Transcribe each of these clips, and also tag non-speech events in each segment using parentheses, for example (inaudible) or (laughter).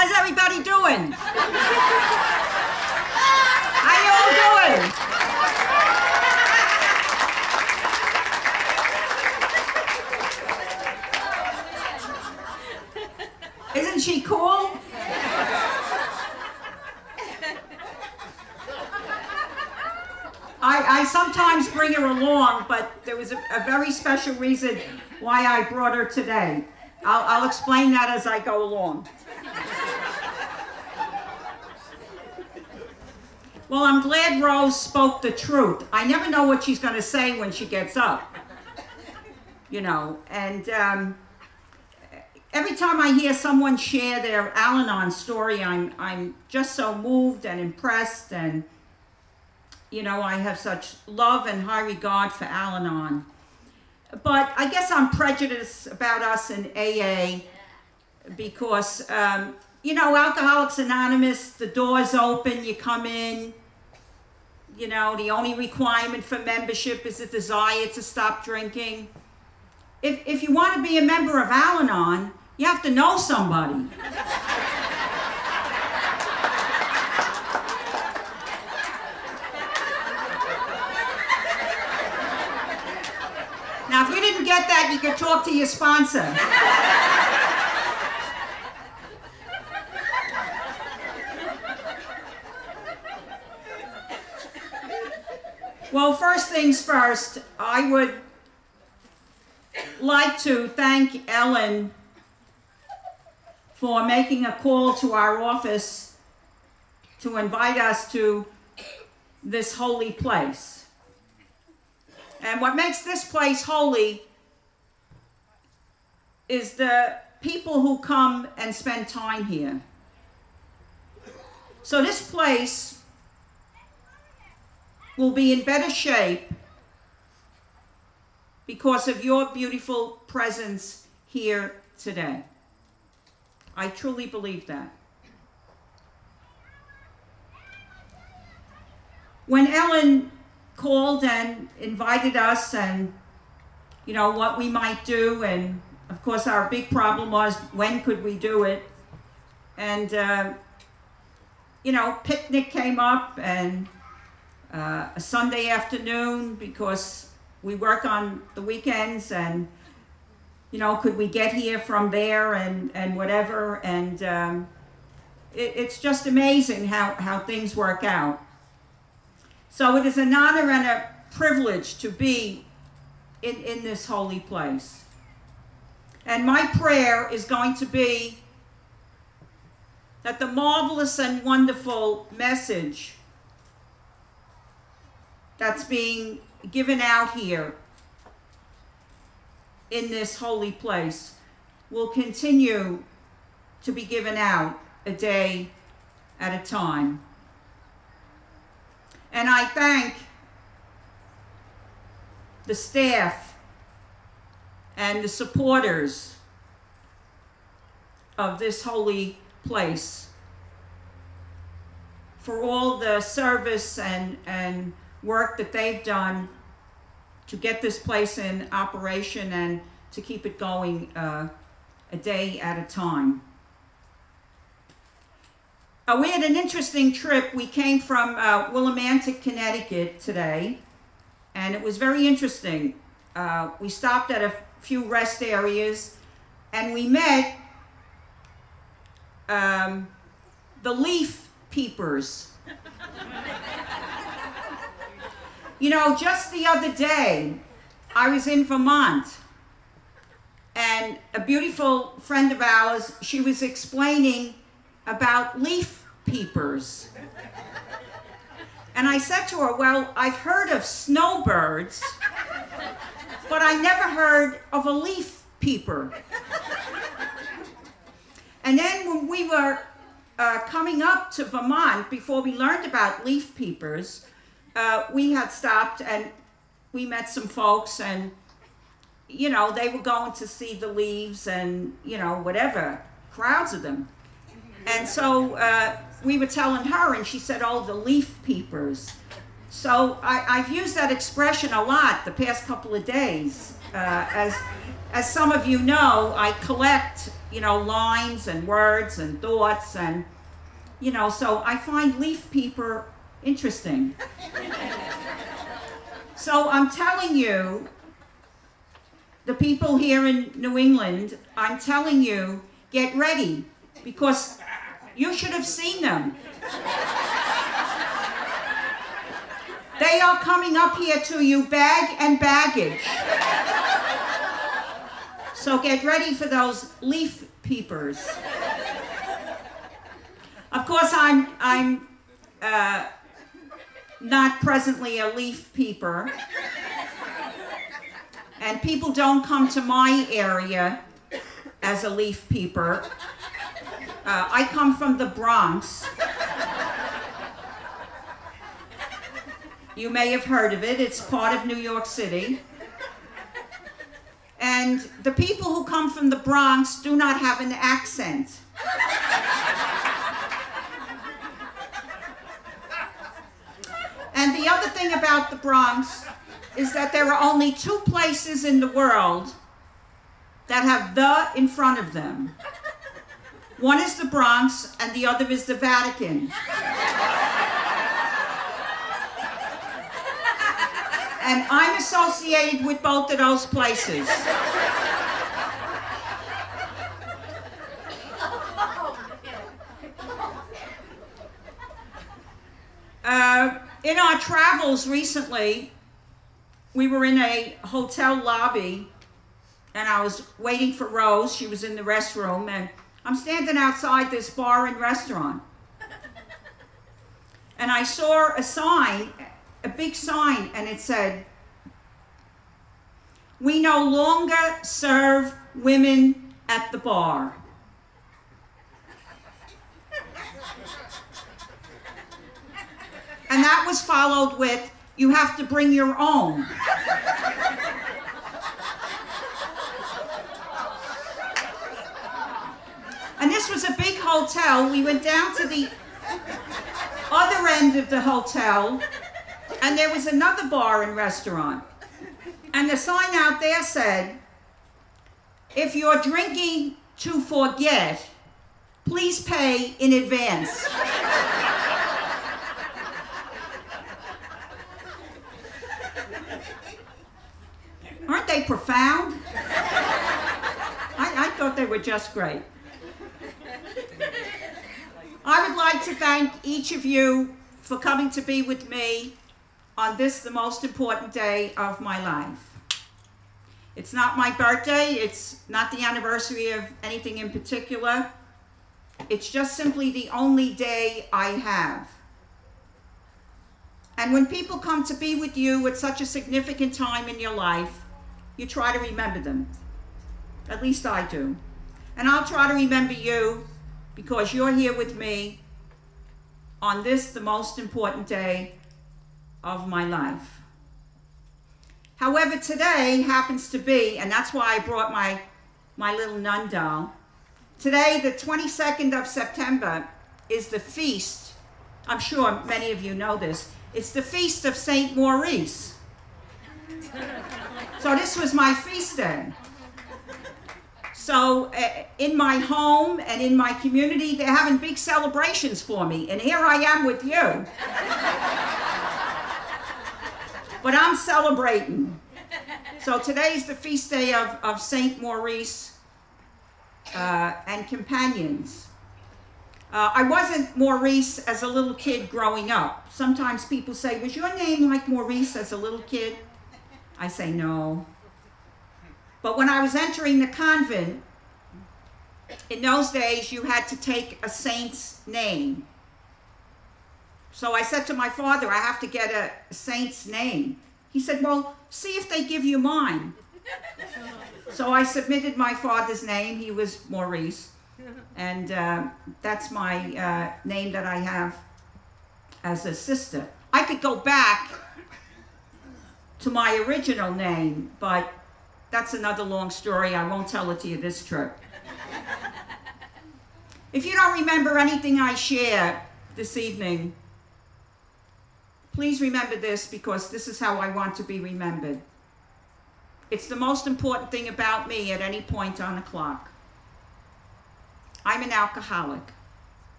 How's everybody doing? How you all doing? Isn't she cool? I, I sometimes bring her along, but there was a, a very special reason why I brought her today. I'll, I'll explain that as I go along. Well, I'm glad Rose spoke the truth. I never know what she's going to say when she gets up. You know, and um, every time I hear someone share their Al Anon story, I'm, I'm just so moved and impressed. And, you know, I have such love and high regard for Al Anon. But I guess I'm prejudiced about us in AA because, um, you know, Alcoholics Anonymous, the door's open, you come in. You know, the only requirement for membership is a desire to stop drinking. If, if you want to be a member of Al Anon, you have to know somebody. Now, if you didn't get that, you could talk to your sponsor. Well, first things first, I would like to thank Ellen for making a call to our office to invite us to this holy place. And what makes this place holy is the people who come and spend time here. So this place will be in better shape because of your beautiful presence here today. I truly believe that. When Ellen called and invited us and you know what we might do and of course our big problem was when could we do it and uh, you know picnic came up and uh, a sunday afternoon because we work on the weekends and you know could we get here from there and and whatever and um, it, it's just amazing how how things work out so it is an honor and a privilege to be in, in this holy place. And my prayer is going to be that the marvelous and wonderful message that's being given out here in this holy place will continue to be given out a day at a time. And I thank the staff and the supporters of this holy place for all the service and, and work that they've done to get this place in operation and to keep it going uh, a day at a time. Uh, we had an interesting trip. We came from uh, Willimantic, Connecticut today, and it was very interesting. Uh, we stopped at a few rest areas, and we met um, the leaf peepers. (laughs) you know, just the other day, I was in Vermont, and a beautiful friend of ours, she was explaining about leaf peepers. And I said to her, well, I've heard of snowbirds, but I never heard of a leaf peeper. And then when we were uh, coming up to Vermont, before we learned about leaf peepers, uh, we had stopped and we met some folks and, you know, they were going to see the leaves and, you know, whatever, crowds of them. And so uh, we were telling her, and she said, oh, the leaf peepers. So I, have used that expression a lot the past couple of days. Uh, as, as some of you know, I collect you know, lines and words and thoughts and, you know, so I find leaf peeper interesting. so I'm telling you, the people here in New England, I'm telling you, get ready because you should have seen them. They are coming up here to you, bag and baggage. So get ready for those leaf peepers. Of course, I'm, I'm uh, not presently a leaf peeper. And people don't come to my area as a leaf peeper. Uh, I come from the Bronx. You may have heard of it. It's part of New York City. And the people who come from the Bronx do not have an accent. And the other thing about the Bronx is that there are only two places in the world that have the in front of them. One is the Bronx and the other is the Vatican. And I'm associated with both of those places. Uh, in our travels recently, we were in a hotel lobby and I was waiting for Rose. She was in the restroom and I'm standing outside this bar and restaurant. And I saw a sign, a big sign, and it said, We no longer serve women at the bar. And that was followed with, You have to bring your own. And this was a big hotel. We went down to the other end of the hotel, and there was another bar and restaurant. And the sign out there said, if you're drinking to forget, please pay in advance. Aren't they profound? I, I thought they were just great. I would like to thank each of you for coming to be with me on this, the most important day of my life. It's not my birthday, it's not the anniversary of anything in particular. It's just simply the only day I have. And when people come to be with you at such a significant time in your life, you try to remember them. At least I do. And I'll try to remember you because you're here with me on this, the most important day of my life. However, today happens to be, and that's why I brought my, my little nun doll. Today, the 22nd of September, is the feast. I'm sure many of you know this. It's the feast of St. Maurice. So this was my feast day. So uh, in my home and in my community, they're having big celebrations for me. And here I am with you. but I'm celebrating. So today's the feast day of, of St. Maurice uh, and companions. Uh, I wasn't Maurice as a little kid growing up. Sometimes people say, was your name like Maurice as a little kid? I say, no. But when I was entering the convent, in those days you had to take a saint's name. So I said to my father, I have to get a saint's name. He said, well, see if they give you mine. so I submitted my father's name. He was Maurice. And uh, that's my uh, name that I have as a sister. I could go back to my original name, but that's another long story. I won't tell it to you this trip. if you don't remember anything I share this evening, please remember this because this is how I want to be remembered. It's the most important thing about me at any point on the clock. I'm an alcoholic,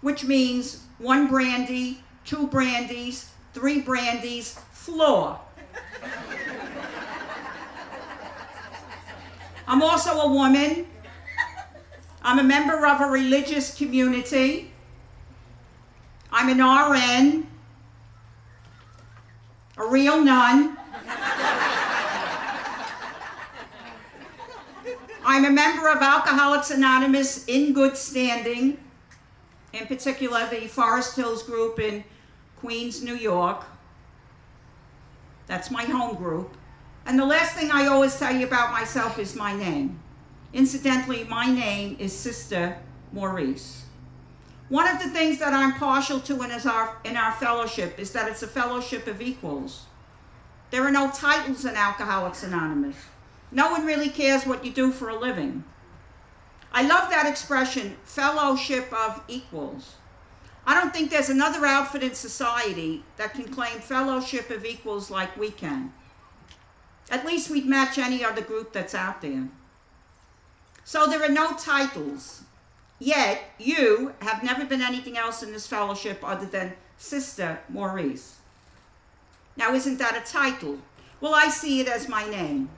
which means one brandy, two brandies, three brandies, floor. I'm also a woman. I'm a member of a religious community. I'm an RN, a real nun. I'm a member of Alcoholics Anonymous in good standing, in particular the Forest Hills group in Queens, New York. That's my home group. And the last thing I always tell you about myself is my name. Incidentally, my name is Sister Maurice. One of the things that I'm partial to in our, in our fellowship is that it's a fellowship of equals. There are no titles in Alcoholics Anonymous. No one really cares what you do for a living. I love that expression, fellowship of equals. I don't think there's another outfit in society that can claim fellowship of equals like we can. At least we'd match any other group that's out there. So there are no titles. Yet, you have never been anything else in this fellowship other than Sister Maurice. Now, isn't that a title? Well, I see it as my name.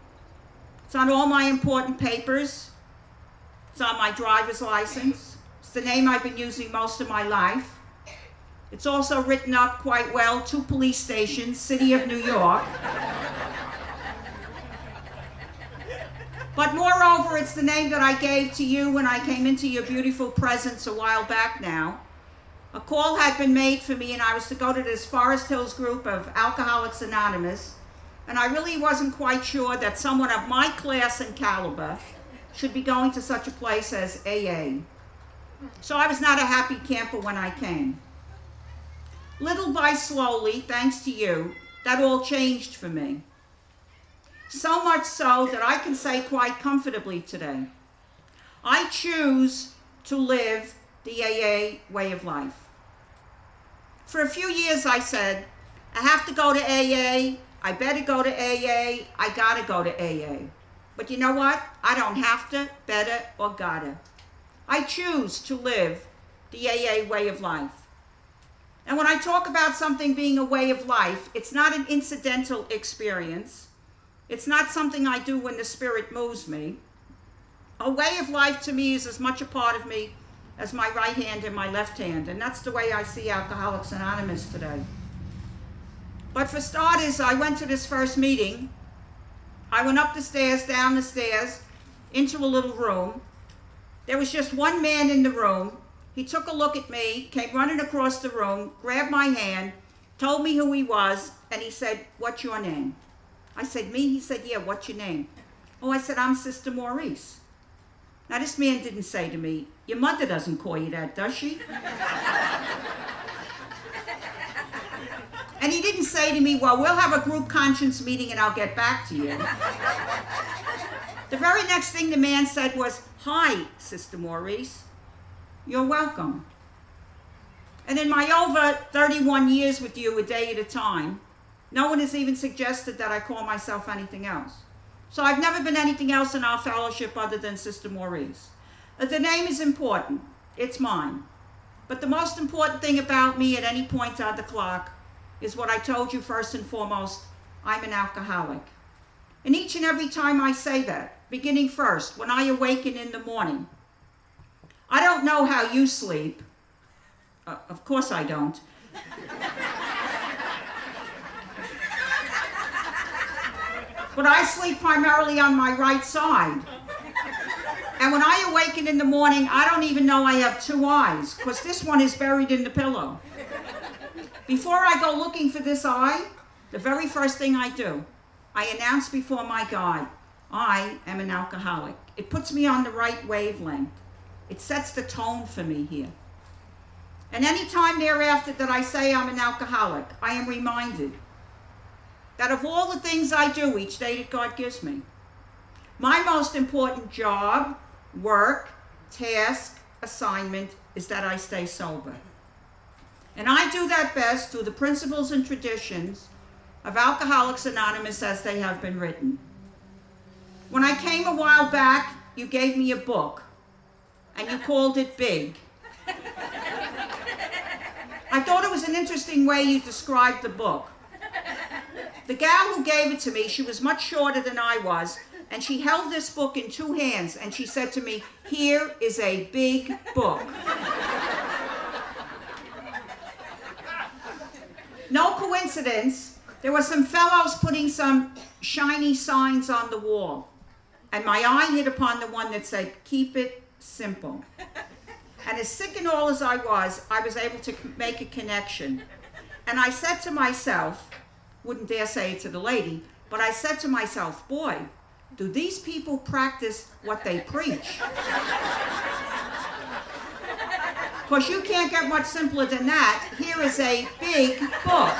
It's on all my important papers. It's on my driver's license. It's the name I've been using most of my life. It's also written up quite well, two police stations, City of New York. But moreover, it's the name that I gave to you when I came into your beautiful presence a while back now. A call had been made for me and I was to go to this Forest Hills group of Alcoholics Anonymous. And I really wasn't quite sure that someone of my class and caliber should be going to such a place as AA. So I was not a happy camper when I came. Little by slowly, thanks to you, that all changed for me. So much so that I can say quite comfortably today, I choose to live the AA way of life. For a few years I said, I have to go to AA, I better go to AA, I gotta go to AA. But you know what? I don't have to, better, or gotta. I choose to live the AA way of life. And when I talk about something being a way of life, it's not an incidental experience. It's not something I do when the Spirit moves me. A way of life to me is as much a part of me as my right hand and my left hand. And that's the way I see Alcoholics Anonymous today. But for starters, I went to this first meeting. I went up the stairs, down the stairs, into a little room. There was just one man in the room. He took a look at me, came running across the room, grabbed my hand, told me who he was, and he said, What's your name? I said, Me? He said, Yeah, what's your name? Oh, I said, I'm Sister Maurice. Now, this man didn't say to me, Your mother doesn't call you that, does she? and he didn't say to me, Well, we'll have a group conscience meeting and I'll get back to you. the very next thing the man said was, Hi, Sister Maurice. You're welcome. And in my over 31 years with you, a day at a time, no one has even suggested that I call myself anything else. So I've never been anything else in our fellowship other than Sister Maurice. Uh, the name is important. It's mine. But the most important thing about me at any point on the clock is what I told you first and foremost. I'm an alcoholic. And each and every time I say that, beginning first, when I awaken in the morning, I don't know how you sleep. Uh, of course I don't. but I sleep primarily on my right side. And when I awaken in the morning, I don't even know I have two eyes, because this one is buried in the pillow. Before I go looking for this eye, the very first thing I do, I announce before my God, I am an alcoholic. It puts me on the right wavelength. It sets the tone for me here. And any time thereafter that I say I'm an alcoholic, I am reminded that of all the things I do each day that God gives me, my most important job, work, task, assignment is that I stay sober. And I do that best through the principles and traditions of Alcoholics Anonymous as they have been written. When I came a while back, you gave me a book. And you called it big. I thought it was an interesting way you described the book. The gal who gave it to me, she was much shorter than I was, and she held this book in two hands, and she said to me, here is a big book. No coincidence, there were some fellows putting some shiny signs on the wall, and my eye hit upon the one that said, keep it simple. And as sick and all as I was, I was able to make a connection. And I said to myself, wouldn't dare say it to the lady, but I said to myself, boy, do these people practice what they preach? Because you can't get much simpler than that. Here is a big book.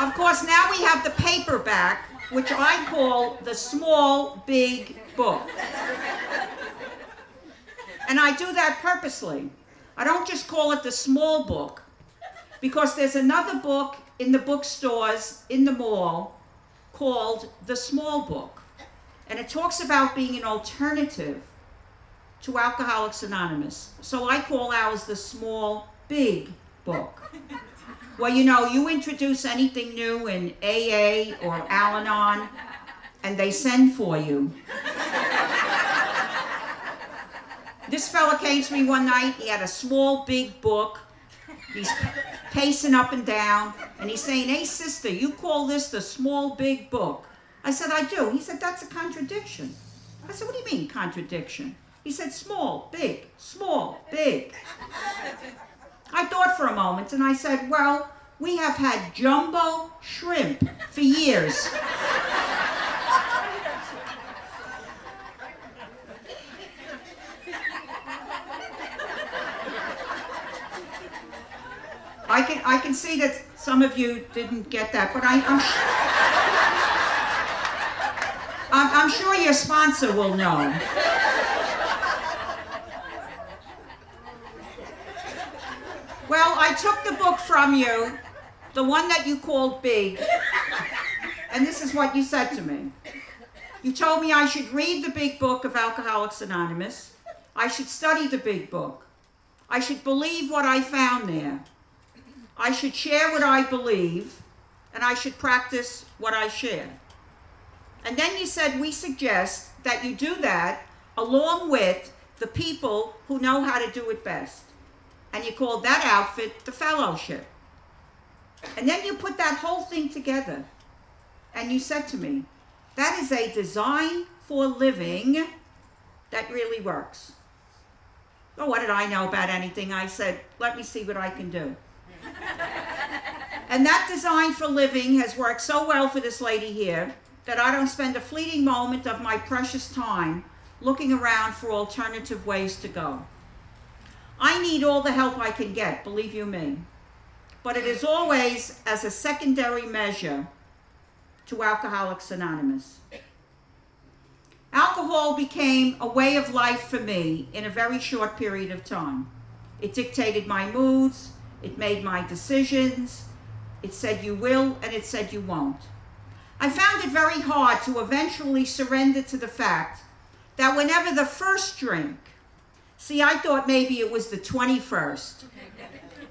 Of course, now we have the paperback, which I call the small, big book. And I do that purposely. I don't just call it the small book, because there's another book in the bookstores in the mall called The Small Book. And it talks about being an alternative to Alcoholics Anonymous. So I call ours the small, big book. Well, you know, you introduce anything new in AA or Al Anon, and they send for you. this fella came to me one night. He had a small, big book. He's pacing up and down, and he's saying, hey, sister, you call this the small, big book. I said, I do. He said, that's a contradiction. I said, what do you mean, contradiction? He said, small, big, small, big. I thought for a moment and I said, well, we have had jumbo shrimp for years. I can I can see that some of you didn't get that, but I, I'm, I'm, I'm sure your sponsor will know. Well, I took the book from you, the one that you called big, and this is what you said to me. You told me I should read the big book of Alcoholics Anonymous. I should study the big book. I should believe what I found there. I should share what I believe, and I should practice what I share. And then you said we suggest that you do that along with the people who know how to do it best and you called that outfit the fellowship. And then you put that whole thing together and you said to me, that is a design for living that really works. Oh, what did I know about anything? I said, let me see what I can do. and that design for living has worked so well for this lady here that I don't spend a fleeting moment of my precious time looking around for alternative ways to go. I need all the help I can get, believe you me. But it is always as a secondary measure to Alcoholics Anonymous. Alcohol became a way of life for me in a very short period of time. It dictated my moods, it made my decisions, it said you will, and it said you won't. I found it very hard to eventually surrender to the fact that whenever the first drink See, I thought maybe it was the 21st.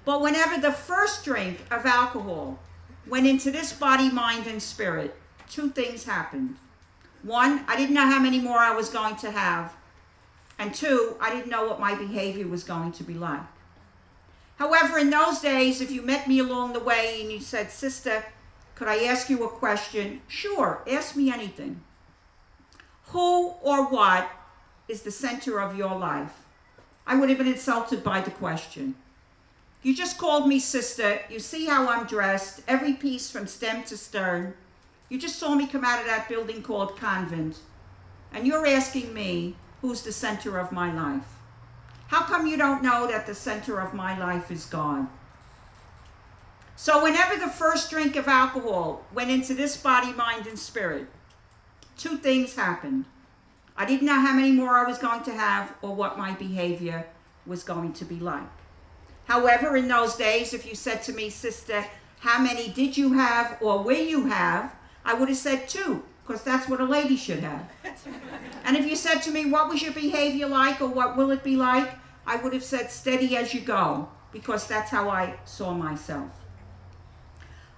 But whenever the first drink of alcohol went into this body, mind, and spirit, two things happened. One, I didn't know how many more I was going to have. And two, I didn't know what my behavior was going to be like. However, in those days, if you met me along the way and you said, Sister, could I ask you a question? Sure, ask me anything. Who or what is the center of your life? I would have been insulted by the question. You just called me sister. You see how I'm dressed, every piece from stem to stern. You just saw me come out of that building called convent. And you're asking me who's the center of my life. How come you don't know that the center of my life is God? So whenever the first drink of alcohol went into this body, mind, and spirit, two things happened. I didn't know how many more I was going to have or what my behavior was going to be like. However, in those days, if you said to me, sister, how many did you have or will you have, I would have said two, because that's what a lady should have. (laughs) And if you said to me, what was your behavior like or what will it be like? I would have said steady as you go because that's how I saw myself.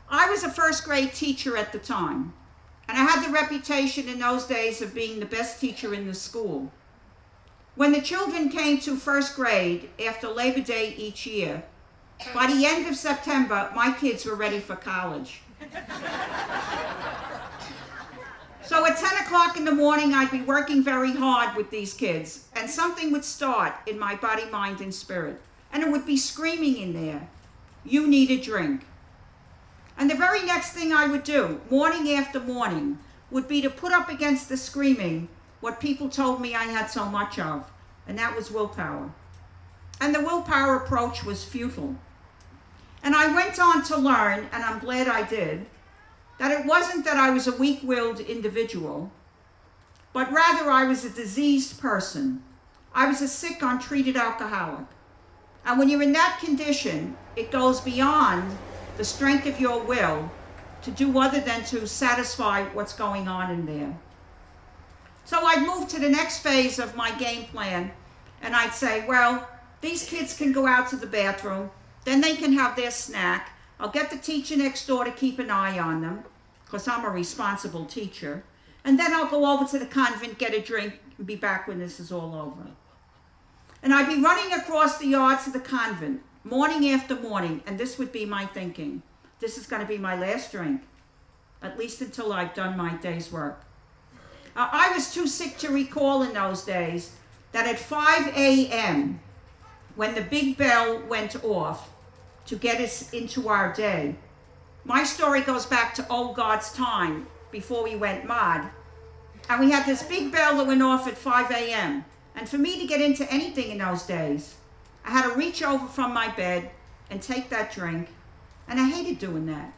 I was a first grade teacher at the time, and I had the reputation in those days of being the best teacher in the school. When the children came to first grade after Labor Day each year, by the end of September, my kids were ready for college. So at 10 o'clock in the morning, I'd be working very hard with these kids, and something would start in my body, mind, and spirit. And it would be screaming in there, You need a drink. And the very next thing I would do, morning after morning, would be to put up against the screaming what people told me I had so much of, and that was willpower. And the willpower approach was futile. And I went on to learn, and I'm glad I did, that it wasn't that I was a weak willed individual, but rather I was a diseased person. I was a sick, untreated alcoholic. And when you're in that condition, it goes beyond the strength of your will to do other than to satisfy what's going on in there. So I'd move to the next phase of my game plan and I'd say, well, these kids can go out to the bathroom, then they can have their snack. I'll get the teacher next door to keep an eye on them because I'm a responsible teacher. And then I'll go over to the convent, get a drink, and be back when this is all over. And I'd be running across the yard to the convent morning after morning, and this would be my thinking. This is going to be my last drink, at least until I've done my day's work. Uh, I was too sick to recall in those days that at 5 a.m., when the big bell went off to get us into our day, my story goes back to old God's time before we went mad. And we had this big bell that went off at 5 a.m. And for me to get into anything in those days, I had to reach over from my bed and take that drink, and I hated doing that.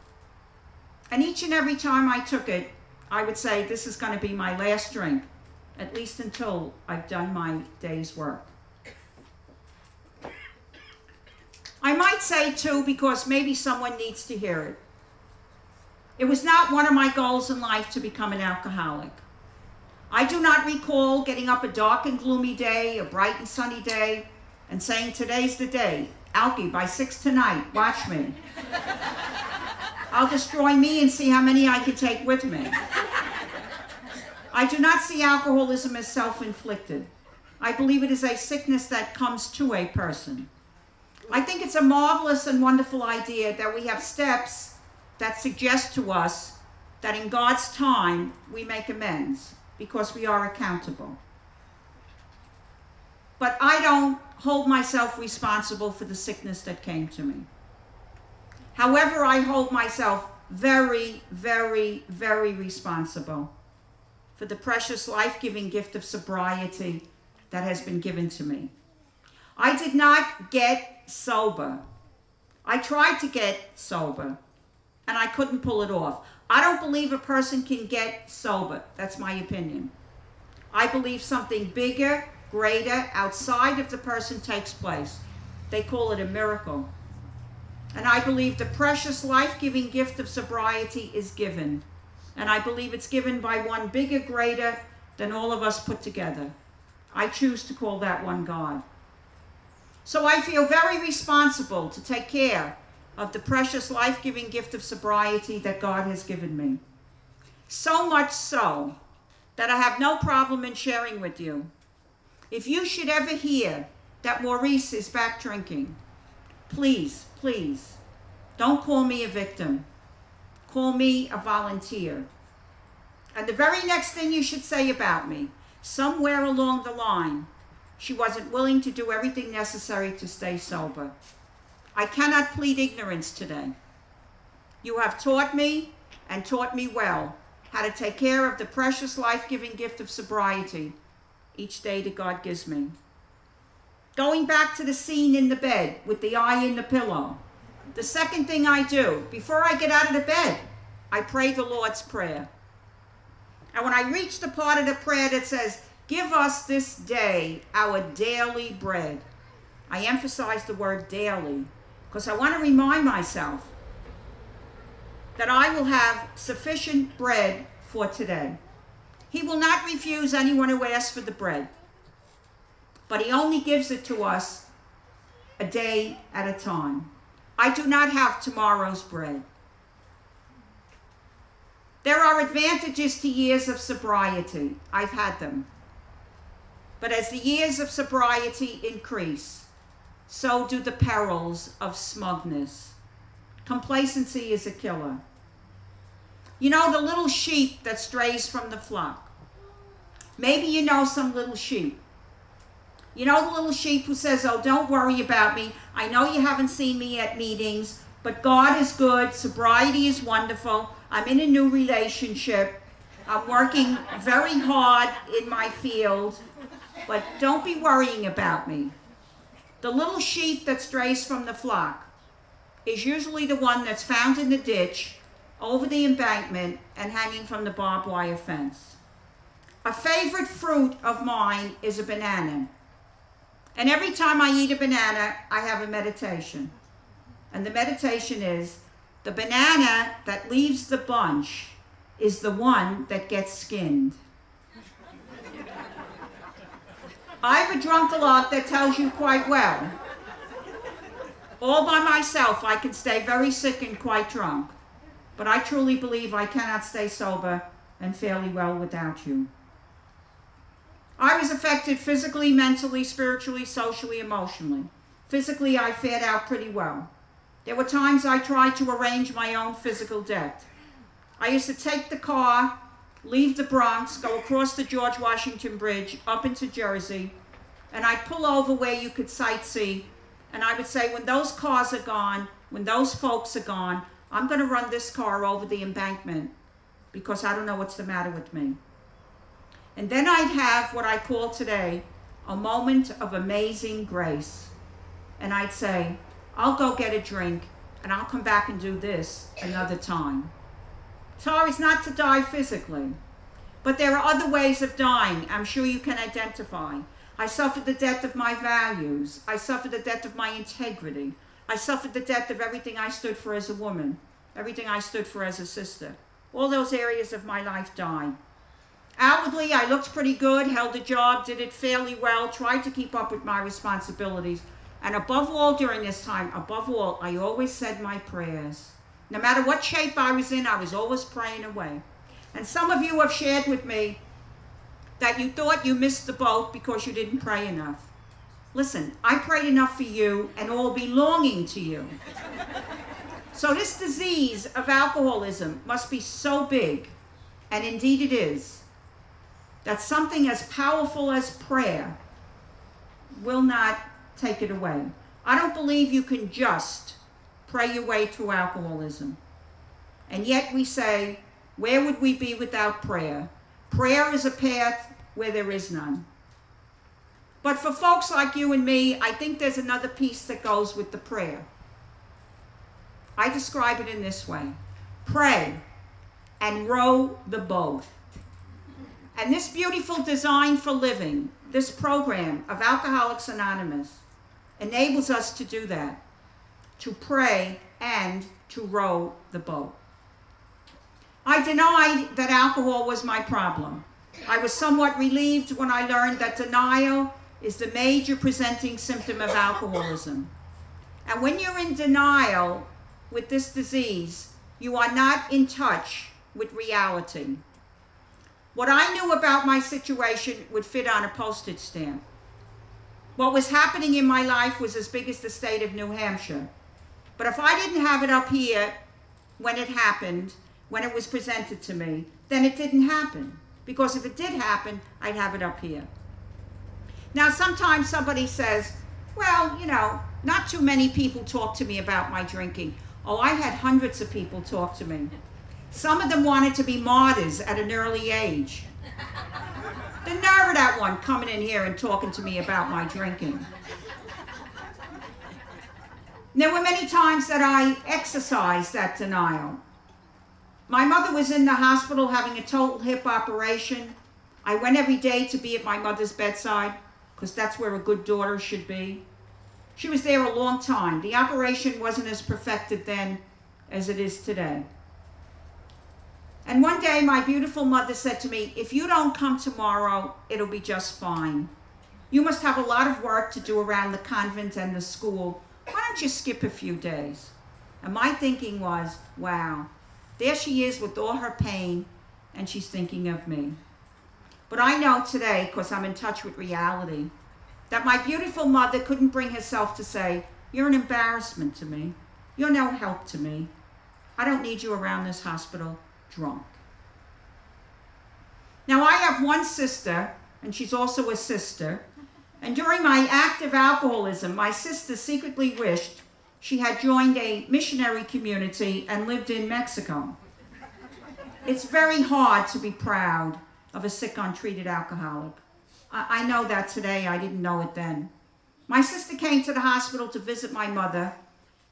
And each and every time I took it, I would say, This is going to be my last drink, at least until I've done my day's work. I might say, too, because maybe someone needs to hear it. It was not one of my goals in life to become an alcoholic. I do not recall getting up a dark and gloomy day, a bright and sunny day, and saying, Today's the day. Alki, by six tonight, watch me. I'll destroy me and see how many I can take with me. I do not see alcoholism as self inflicted. I believe it is a sickness that comes to a person. I think it's a marvelous and wonderful idea that we have steps that suggest to us that in God's time we make amends because we are accountable. But I don't hold myself responsible for the sickness that came to me. However, I hold myself very, very, very responsible for the precious life giving gift of sobriety that has been given to me. I did not get sober. I tried to get sober and I couldn't pull it off. I don't believe a person can get sober. That's my opinion. I believe something bigger greater outside of the person takes place. They call it a miracle. And I believe the precious life giving gift of sobriety is given. And I believe it's given by one bigger, greater than all of us put together. I choose to call that one God. So I feel very responsible to take care of the precious life giving gift of sobriety that God has given me. So much so that I have no problem in sharing with you if you should ever hear that Maurice is back drinking, please, please, don't call me a victim. Call me a volunteer. And the very next thing you should say about me, somewhere along the line, she wasn't willing to do everything necessary to stay sober. I cannot plead ignorance today. You have taught me and taught me well how to take care of the precious life giving gift of sobriety each day that God gives me. Going back to the scene in the bed with the eye in the pillow. The second thing I do, before I get out of the bed, I pray the Lord's Prayer. And when I reach the part of the prayer that says, Give us this day our daily bread, I emphasize the word daily because I want to remind myself that I will have sufficient bread for today. He will not refuse anyone who asks for the bread, but he only gives it to us a day at a time. I do not have tomorrow's bread. There are advantages to years of sobriety. I've had them. But as the years of sobriety increase, so do the perils of smugness. Complacency is a killer. You know the little sheep that strays from the flock. Maybe you know some little sheep. You know the little sheep who says, Oh, don't worry about me. I know you haven't seen me at meetings, but God is good. Sobriety is wonderful. I'm in a new relationship. I'm working very hard in my field, but don't be worrying about me. The little sheep that strays from the flock is usually the one that's found in the ditch, over the embankment, and hanging from the barbed wire fence. A favorite fruit of mine is a banana. And every time I eat a banana, I have a meditation. And the meditation is the banana that leaves the bunch is the one that gets skinned. I have a drunk a lot that tells you quite well. All by myself, I can stay very sick and quite drunk. But I truly believe I cannot stay sober and fairly well without you. I was affected physically, mentally, spiritually, socially, emotionally. Physically, I fared out pretty well. There were times I tried to arrange my own physical death. I used to take the car, leave the Bronx, go across the George Washington Bridge, up into Jersey, and I'd pull over where you could sightsee, and I would say, when those cars are gone, when those folks are gone, I'm going to run this car over the embankment because I don't know what's the matter with me. And then I'd have what I call today a moment of amazing grace. And I'd say, I'll go get a drink and I'll come back and do this another time. Sorry, it's not to die physically, but there are other ways of dying I'm sure you can identify. I suffered the death of my values. I suffered the death of my integrity. I suffered the death of everything I stood for as a woman, everything I stood for as a sister. All those areas of my life died. Outwardly, I looked pretty good, held a job, did it fairly well, tried to keep up with my responsibilities. And above all, during this time, above all, I always said my prayers. No matter what shape I was in, I was always praying away. And some of you have shared with me that you thought you missed the boat because you didn't pray enough. Listen, I prayed enough for you and all belonging to you. So this disease of alcoholism must be so big, and indeed it is, that something as powerful as prayer will not take it away. I don't believe you can just pray your way through alcoholism. And yet we say, where would we be without prayer? Prayer is a path where there is none. But for folks like you and me, I think there's another piece that goes with the prayer. I describe it in this way pray and row the boat. And this beautiful design for living, this program of Alcoholics Anonymous, enables us to do that, to pray and to row the boat. I denied that alcohol was my problem. I was somewhat relieved when I learned that denial is the major presenting symptom of alcoholism. And when you're in denial with this disease, you are not in touch with reality. What I knew about my situation would fit on a postage stamp. What was happening in my life was as big as the state of New Hampshire. But if I didn't have it up here when it happened, when it was presented to me, then it didn't happen. Because if it did happen, I'd have it up here. Now, sometimes somebody says, well, you know, not too many people talk to me about my drinking. Oh, I had hundreds of people talk to me. Some of them wanted to be martyrs at an early age. The nerve of that one coming in here and talking to me about my drinking. There were many times that I exercised that denial. My mother was in the hospital having a total hip operation. I went every day to be at my mother's bedside because that's where a good daughter should be. She was there a long time. The operation wasn't as perfected then as it is today. And one day, my beautiful mother said to me, If you don't come tomorrow, it'll be just fine. You must have a lot of work to do around the convent and the school. Why don't you skip a few days? And my thinking was, wow, there she is with all her pain, and she's thinking of me. But I know today, because I'm in touch with reality, that my beautiful mother couldn't bring herself to say, You're an embarrassment to me. You're no help to me. I don't need you around this hospital drunk. Now, I have one sister, and she's also a sister. And during my active alcoholism, my sister secretly wished she had joined a missionary community and lived in Mexico. It's very hard to be proud of a sick, untreated alcoholic. I, I know that today, I didn't know it then. My sister came to the hospital to visit my mother.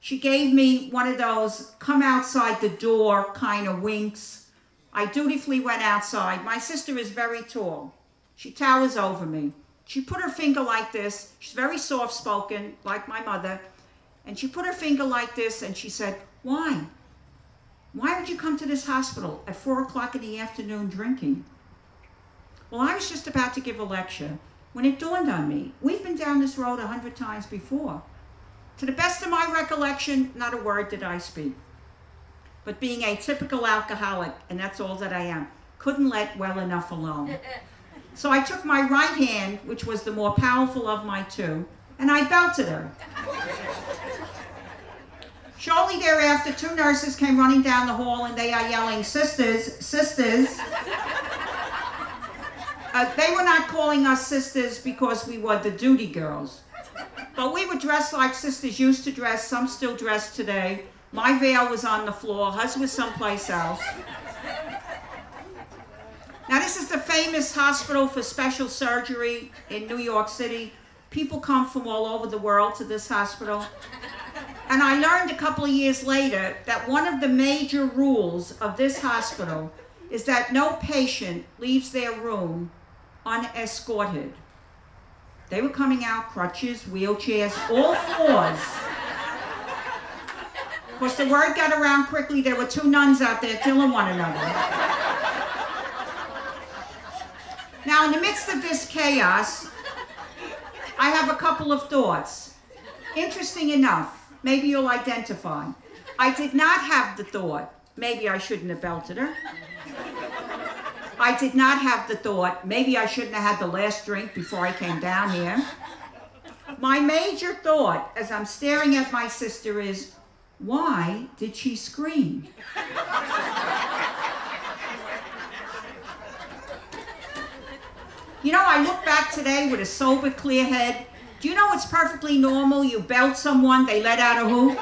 She gave me one of those come outside the door kind of winks. I dutifully went outside. My sister is very tall. She towers over me. She put her finger like this. She's very soft spoken, like my mother. And she put her finger like this and she said, Why? Why would you come to this hospital at four o'clock in the afternoon drinking? Well, I was just about to give a lecture when it dawned on me we've been down this road a hundred times before. To the best of my recollection, not a word did I speak. But being a typical alcoholic, and that's all that I am, couldn't let well enough alone. (laughs) So I took my right hand, which was the more powerful of my two, and I belted her. Shortly thereafter, two nurses came running down the hall and they are yelling, Sisters, sisters. (laughs) Uh, they were not calling us sisters because we were the duty girls. But we were dressed like sisters used to dress. Some still dress today. My veil was on the floor. Hers was someplace else. Now, this is the famous hospital for special surgery in New York City. People come from all over the world to this hospital. And I learned a couple of years later that one of the major rules of this hospital is that no patient leaves their room unescorted. They were coming out crutches, wheelchairs, all fours. Of course, the word got around quickly. There were two nuns out there killing one another. Now, in the midst of this chaos, I have a couple of thoughts. Interesting enough, maybe you'll identify. I did not have the thought, maybe I shouldn't have belted her. I did not have the thought, maybe I shouldn't have had the last drink before I came down here. My major thought as I'm staring at my sister is, why did she scream? You know, I look back today with a sober, clear head. Do you know it's perfectly normal? You belt someone, they let out a hoop.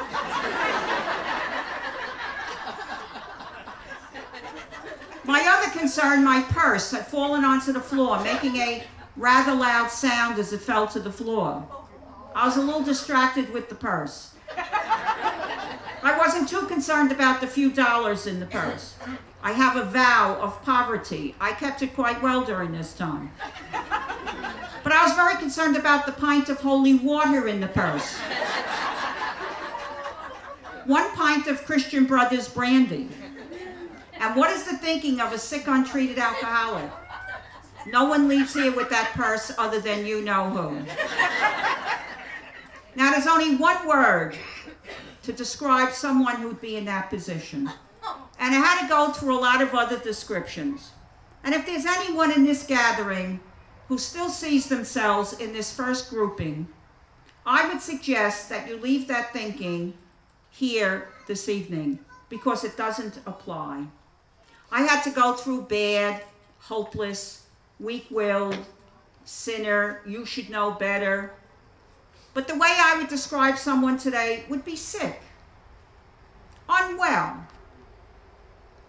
My other concern, my purse had fallen onto the floor, making a rather loud sound as it fell to the floor. I was a little distracted with the purse. I wasn't too concerned about the few dollars in the purse. I have a vow of poverty. I kept it quite well during this time. But I was very concerned about the pint of holy water in the purse. One pint of Christian Brothers brandy. And what is the thinking of a sick, untreated alcoholic? No one leaves here with that purse other than you know who. Now, there's only one word to describe someone who'd be in that position. And I had to go through a lot of other descriptions. And if there's anyone in this gathering who still sees themselves in this first grouping, I would suggest that you leave that thinking here this evening because it doesn't apply. I had to go through bad, hopeless, weak-willed, sinner, you should know better. But the way I would describe someone today would be sick, unwell,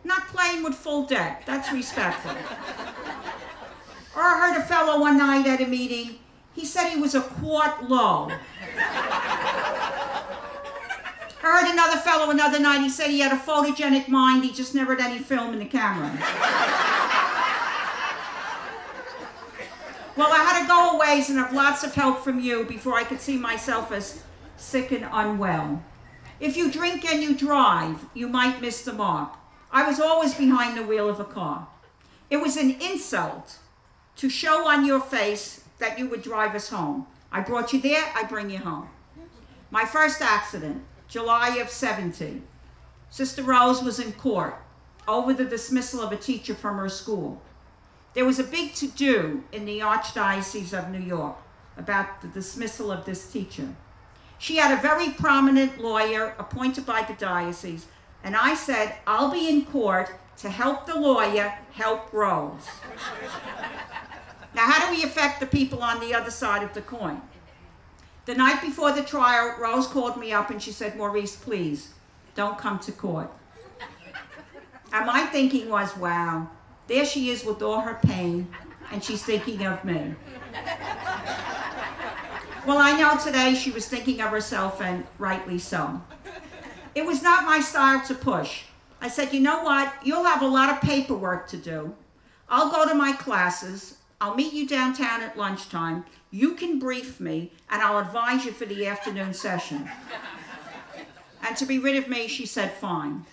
not playing with full deck. That's respectful. (laughs) or I heard a fellow one night at a meeting, he said he was a quart low. I heard another fellow another night, he said he had a photogenic mind, he just never had any film in the camera. (laughs) well, I had to go a ways and have lots of help from you before I could see myself as sick and unwell. If you drink and you drive, you might miss the mark. I was always behind the wheel of a car. It was an insult to show on your face that you would drive us home. I brought you there, I bring you home. My first accident, July of 70. Sister Rose was in court over the dismissal of a teacher from her school. There was a big to-do in the Archdiocese of New York about the dismissal of this teacher. She had a very prominent lawyer appointed by the diocese, and I said, I'll be in court to help the lawyer help Rose. (laughs) now, how do we affect the people on the other side of the coin? The night before the trial, Rose called me up and she said, Maurice, please, don't come to court. And my thinking was, wow, there she is with all her pain, and she's thinking of me. Well, I know today she was thinking of herself, and rightly so. It was not my style to push. I said, you know what? You'll have a lot of paperwork to do. I'll go to my classes. I'll meet you downtown at lunchtime. You can brief me, and I'll advise you for the afternoon session. And to be rid of me, she said, fine.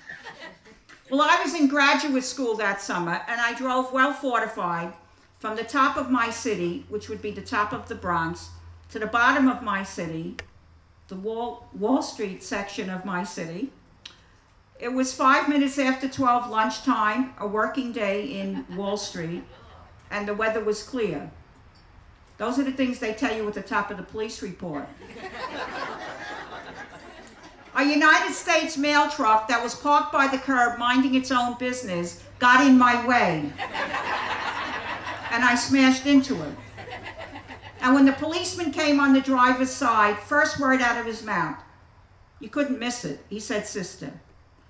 Well, I was in graduate school that summer, and I drove well fortified from the top of my city, which would be the top of the Bronx, to the bottom of my city, the Wall, Wall Street section of my city. It was five minutes after 12 lunchtime, a working day in Wall Street, and the weather was clear. Those are the things they tell you at the top of the police report. A United States mail truck that was parked by the curb minding its own business got in my way. and I smashed into it. And when the policeman came on the driver's side, first word out of his mouth, you couldn't miss it. He said, sister.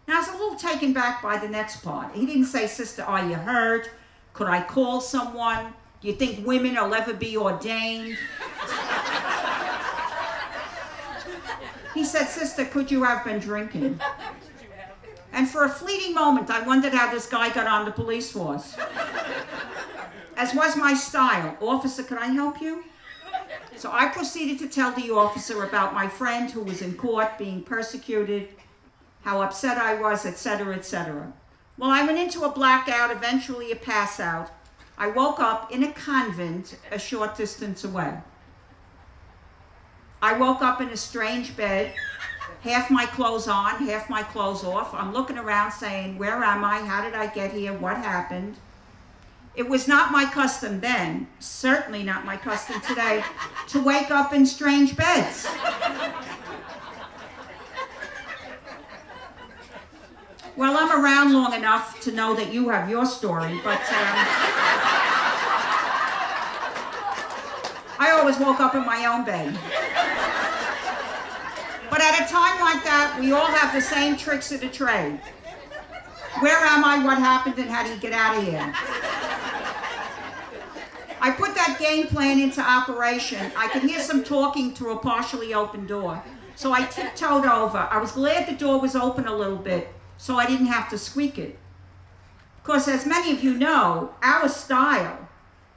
Now, I was a little taken back by the next part. He didn't say, sister, are you hurt? Could I call someone? Do you think women will ever be ordained? He said, Sister, could you have been drinking? And for a fleeting moment, I wondered how this guy got on the police force. As was my style, Officer, can I help you? So I proceeded to tell the officer about my friend who was in court being persecuted, how upset I was, etc., etc. Well, I went into a blackout, eventually a pass out. I woke up in a convent a short distance away. I woke up in a strange bed, half my clothes on, half my clothes off. I'm looking around saying, where am I? How did I get here? What happened? It was not my custom then, certainly not my custom today, to wake up in strange beds. Well, I'm around long enough to know that you have your story, but um, I always woke up in my own bed. But at a time like that, we all have the same tricks of the trade. Where am I? What happened? And how do you get out of here? I put that game plan into operation. I could hear some talking through a partially open door. So I tiptoed over. I was glad the door was open a little bit so I didn't have to squeak it. Because as many of you know, our style,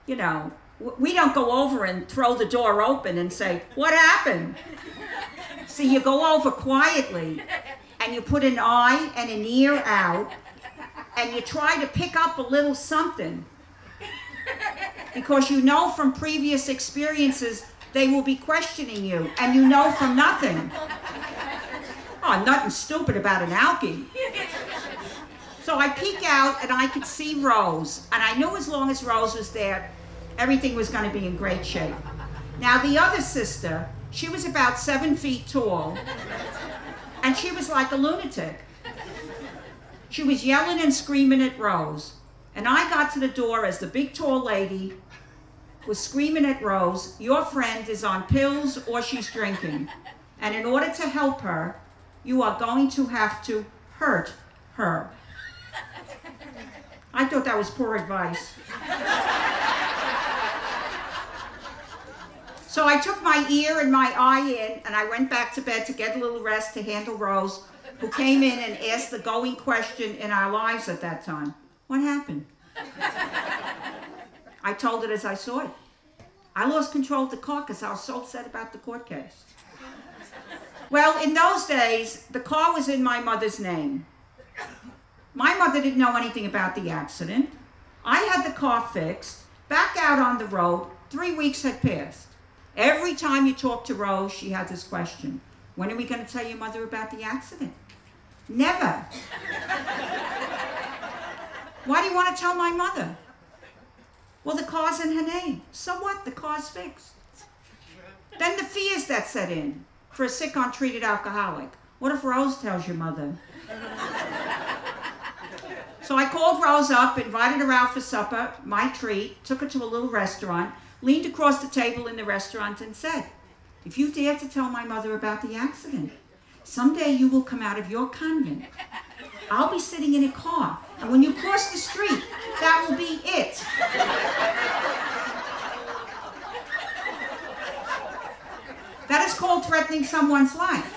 you know, we don't go over and throw the door open and say, what happened? See, you go over quietly and you put an eye and an ear out and you try to pick up a little something because you know from previous experiences they will be questioning you and you know from nothing. Oh, nothing stupid about an alkie. (laughs) So I peek out and I could see Rose and I knew as long as Rose was there, everything was going to be in great shape. Now the other sister, she was about seven feet tall and she was like a lunatic. She was yelling and screaming at Rose. And I got to the door as the big tall lady was screaming at Rose, your friend is on pills or she's drinking. And in order to help her, you are going to have to hurt her. I thought that was poor advice. So I took my ear and my eye in, and I went back to bed to get a little rest to handle Rose, who came in and asked the going question in our lives at that time. What happened? I told it as I saw it. I lost control of the car because I was so upset about the court case. Well, in those days, the car was in my mother's name. My mother didn't know anything about the accident. I had the car fixed, back out on the road. Three weeks had passed. Every time you talk to Rose, she had this question When are we going to tell your mother about the accident? Never. Why do you want to tell my mother? Well, the car's in her name. So what? The car's fixed. Then the fears that set in for a sick, untreated alcoholic. What if Rose tells your mother? so I called Rose up, invited her out for supper, my treat, took her to a little restaurant, leaned across the table in the restaurant, and said, If you dare to tell my mother about the accident, someday you will come out of your convent. I'll be sitting in a car, and when you cross the street, that will be it. That is called threatening someone's life.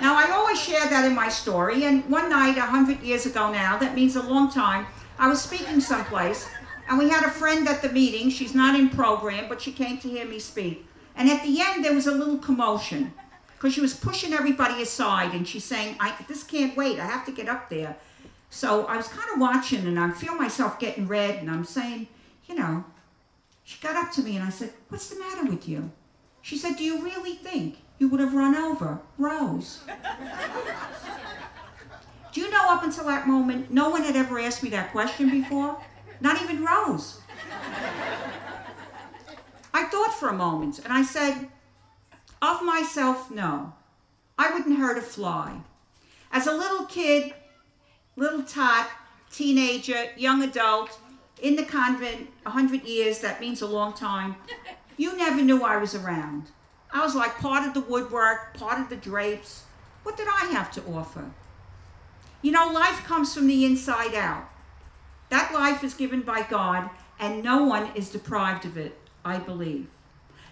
Now, I always share that in my story, and one night, a hundred years ago now, that means a long time, I was speaking someplace, and we had a friend at the meeting. She's not in program, but she came to hear me speak. And at the end, there was a little commotion because she was pushing everybody aside, and she's saying, I, this can't wait, I have to get up there. So I was kind of watching, and I feel myself getting red, and I'm saying, you know, she got up to me and I said, What's the matter with you? She said, Do you really think you would have run over Rose? (laughs) Do you know up until that moment, no one had ever asked me that question before? Not even Rose. I thought for a moment and I said, Of myself, no. I wouldn't hurt a fly. As a little kid, little tot, teenager, young adult, in the convent, 100 years, that means a long time. (laughs) You never knew I was around. I was like part of the woodwork, part of the drapes. What did I have to offer? You know, life comes from the inside out. That life is given by God, and no one is deprived of it, I believe.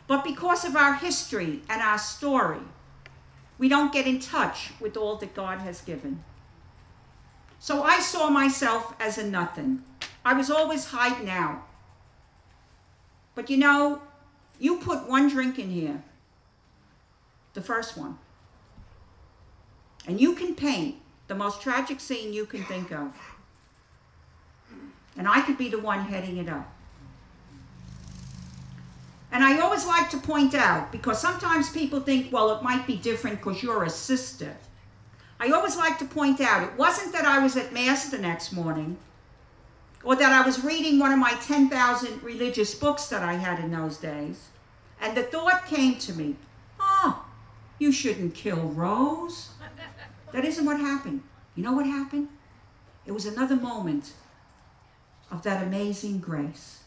But because of our history and our story, we don't get in touch with all that God has given. So I saw myself as a nothing. I was always hiding out. But you know, you put one drink in here, the first one, and you can paint the most tragic scene you can think of. And I could be the one heading it up. And I always like to point out, because sometimes people think, well, it might be different because you're a sister. I always like to point out, it wasn't that I was at Mass the next morning or that I was reading one of my 10,000 religious books that I had in those days, and the thought came to me, oh, you shouldn't kill Rose. That isn't what happened. You know what happened? It was another moment of that amazing grace.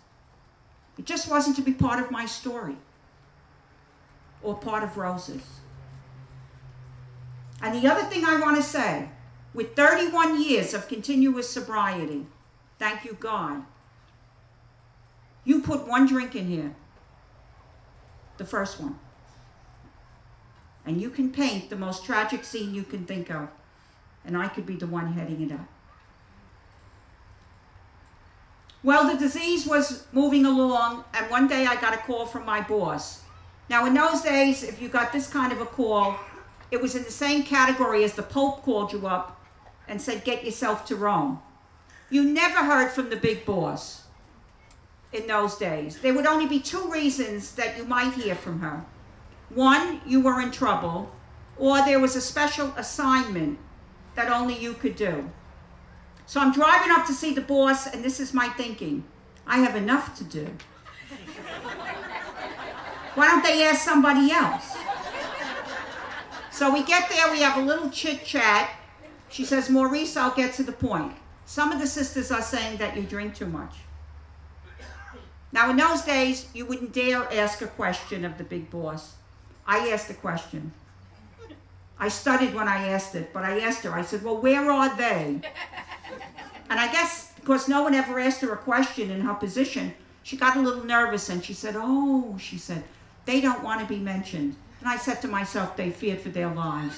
It just wasn't to be part of my story or part of Rose's. And the other thing I want to say, with 31 years of continuous sobriety, Thank you, God. You put one drink in here, the first one, and you can paint the most tragic scene you can think of, and I could be the one heading it up. Well, the disease was moving along, and one day I got a call from my boss. Now, in those days, if you got this kind of a call, it was in the same category as the Pope called you up and said, Get yourself to Rome. You never heard from the big boss in those days. There would only be two reasons that you might hear from her. One, you were in trouble, or there was a special assignment that only you could do. So I'm driving up to see the boss, and this is my thinking. I have enough to do. Why don't they ask somebody else? So we get there, we have a little chit chat. She says, Maurice, I'll get to the point. Some of the sisters are saying that you drink too much. Now, in those days, you wouldn't dare ask a question of the big boss. I asked a question. I studied when I asked it, but I asked her, I said, Well, where are they? And I guess because no one ever asked her a question in her position, she got a little nervous and she said, Oh, she said, they don't want to be mentioned. And I said to myself, They feared for their lives.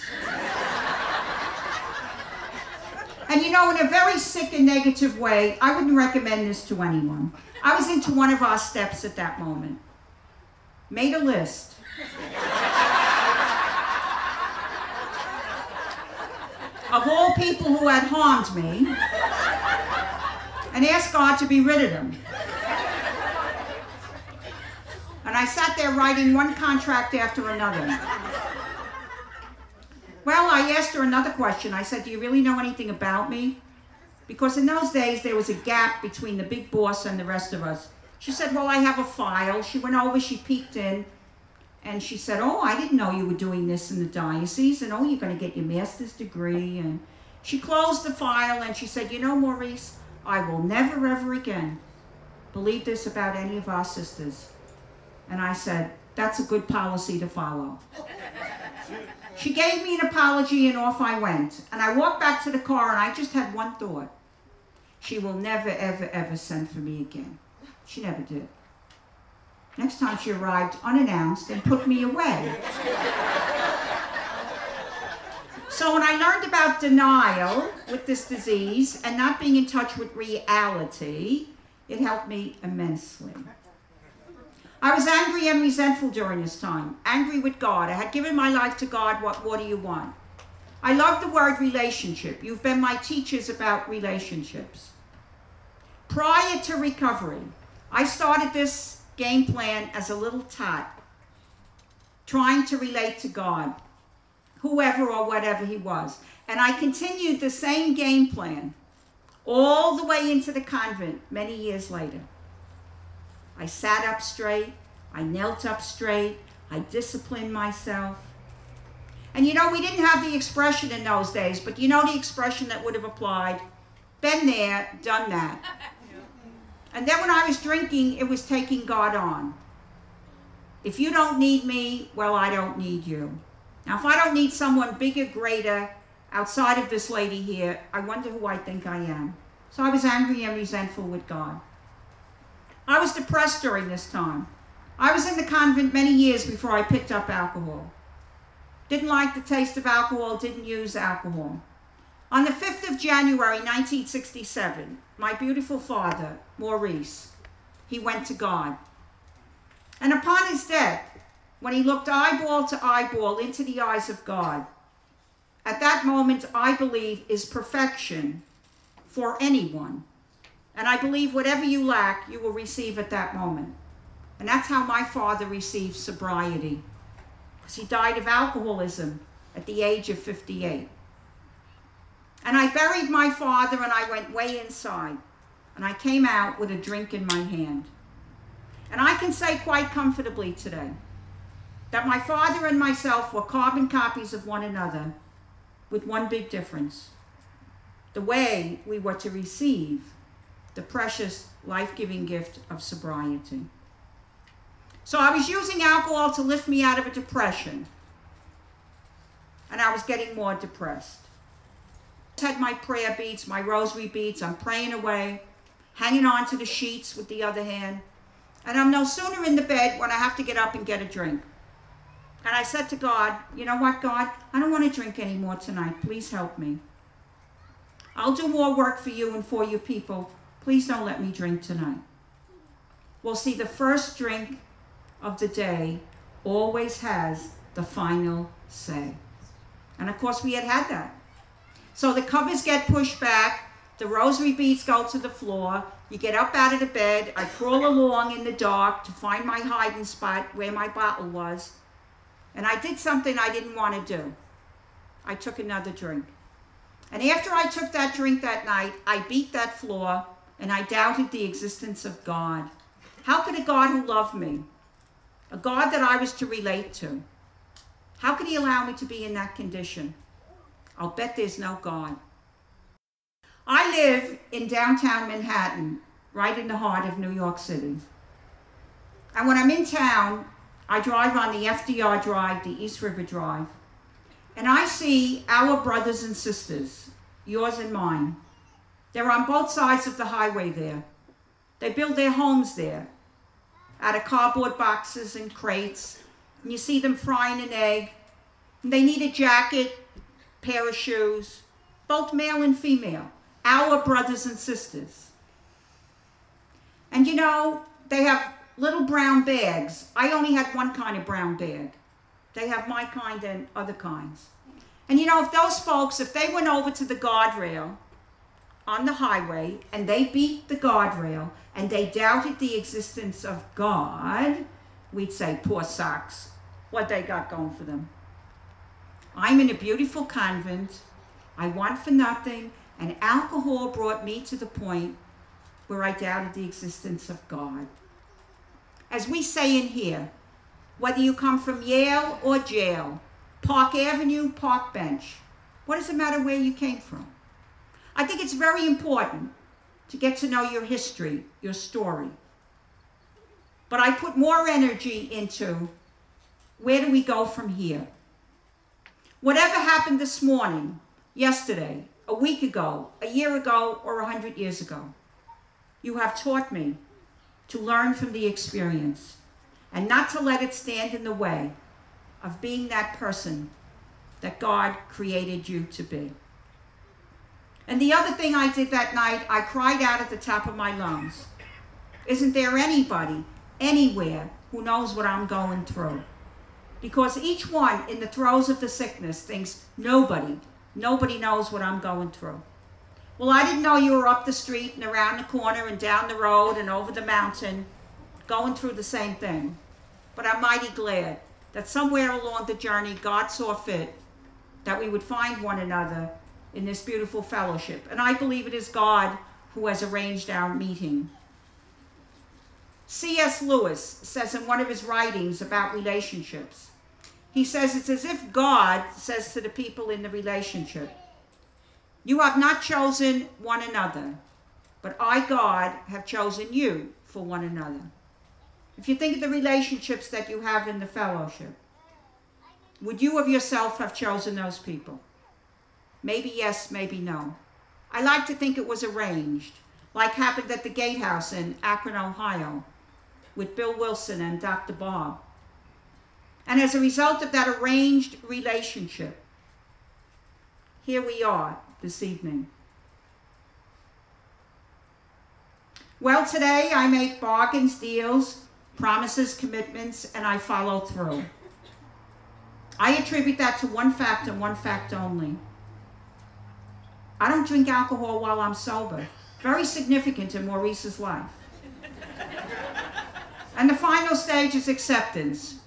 And you know, in a very sick and negative way, I wouldn't recommend this to anyone. I was into one of our steps at that moment. Made a list. of all people who had harmed me and asked God to be rid of them. And I sat there writing one contract after another. I asked her another question. I said, Do you really know anything about me? Because in those days, there was a gap between the big boss and the rest of us. She said, Well, I have a file. She went over, she peeked in, and she said, Oh, I didn't know you were doing this in the diocese, and oh, you're going to get your master's degree. And she closed the file and she said, You know, Maurice, I will never, ever again believe this about any of our sisters. And I said, That's a good policy to follow. (laughs) She gave me an apology and off I went. And I walked back to the car and I just had one thought. She will never, ever, ever send for me again. She never did. Next time she arrived unannounced and put me away. So when I learned about denial with this disease and not being in touch with reality, it helped me immensely. I was angry and resentful during this time, angry with God. I had given my life to God. What what do you want? I love the word relationship. You've been my teachers about relationships. Prior to recovery, I started this game plan as a little tot, trying to relate to God, whoever or whatever he was. And I continued the same game plan all the way into the convent many years later. I sat up straight. I knelt up straight. I disciplined myself. And you know, we didn't have the expression in those days, but you know the expression that would have applied? Been there, done that. And then when I was drinking, it was taking God on. If you don't need me, well, I don't need you. Now, if I don't need someone bigger, greater, outside of this lady here, I wonder who I think I am. So I was angry and resentful with God. I was depressed during this time. I was in the convent many years before I picked up alcohol. Didn't like the taste of alcohol, didn't use alcohol. On the 5th of January 1967, my beautiful father, Maurice, he went to God. And upon his death, when he looked eyeball to eyeball into the eyes of God, at that moment, I believe, is perfection for anyone. And I believe whatever you lack, you will receive at that moment. And that's how my father received sobriety. Because he died of alcoholism at the age of 58. And I buried my father and I went way inside. And I came out with a drink in my hand. And I can say quite comfortably today that my father and myself were carbon copies of one another with one big difference. The way we were to receive the precious life-giving gift of sobriety. So I was using alcohol to lift me out of a depression. And I was getting more depressed. I had my prayer beads, my rosary beads. I'm praying away, hanging on to the sheets with the other hand. And I'm no sooner in the bed when I have to get up and get a drink. And I said to God, you know what, God? I don't want to drink anymore tonight. Please help me. I'll do more work for you and for your people, Please don't let me drink tonight. Well, see, the first drink of the day always has the final say. And of course, we had had that. So the covers get pushed back, the rosary beads go to the floor, you get up out of the bed, I crawl along in the dark to find my hiding spot where my bottle was, and I did something I didn't want to do. I took another drink. And after I took that drink that night, I beat that floor and I doubted the existence of God. How could a God who loved me, a God that I was to relate to, how could he allow me to be in that condition? I'll bet there's no God. I live in downtown Manhattan, right in the heart of New York City. And when I'm in town, I drive on the FDR Drive, the East River Drive, and I see our brothers and sisters, yours and mine, they're on both sides of the highway there. They build their homes there out of cardboard boxes and crates. And you see them frying an egg. And they need a jacket, pair of shoes, both male and female, our brothers and sisters. And you know, they have little brown bags. I only had one kind of brown bag. They have my kind and other kinds. And you know, if those folks, if they went over to the guardrail on the highway and they beat the guardrail and they doubted the existence of God, we'd say, poor socks, what they got going for them. I'm in a beautiful convent. I want for nothing, and alcohol brought me to the point where I doubted the existence of God. As we say in here, whether you come from Yale or jail, Park Avenue, Park Bench, what does it matter where you came from? I think it's very important to get to know your history, your story. But I put more energy into where do we go from here? Whatever happened this morning, yesterday, a week ago, a year ago, or a hundred years ago, you have taught me to learn from the experience and not to let it stand in the way of being that person that God created you to be. And the other thing I did that night, I cried out at the top of my lungs. Isn't there anybody, anywhere, who knows what I'm going through? Because each one in the throes of the sickness thinks, nobody, nobody knows what I'm going through. Well, I didn't know you were up the street and around the corner and down the road and over the mountain going through the same thing. But I'm mighty glad that somewhere along the journey, God saw fit that we would find one another in this beautiful fellowship. And I believe it is God who has arranged our meeting. C.S. Lewis says in one of his writings about relationships, he says it's as if God says to the people in the relationship, you have not chosen one another, but I, God, have chosen you for one another. If you think of the relationships that you have in the fellowship, would you of yourself have chosen those people? Maybe yes, maybe no. I like to think it was arranged, like happened at the Gatehouse in Akron, Ohio, with Bill Wilson and Dr. Bob. And as a result of that arranged relationship, here we are this evening. Well, today I make bargains, deals, promises, commitments, and I follow through. I attribute that to one fact and one fact only. I don't drink alcohol while I'm sober. Very significant in Maurice's life. and the final stage is acceptance.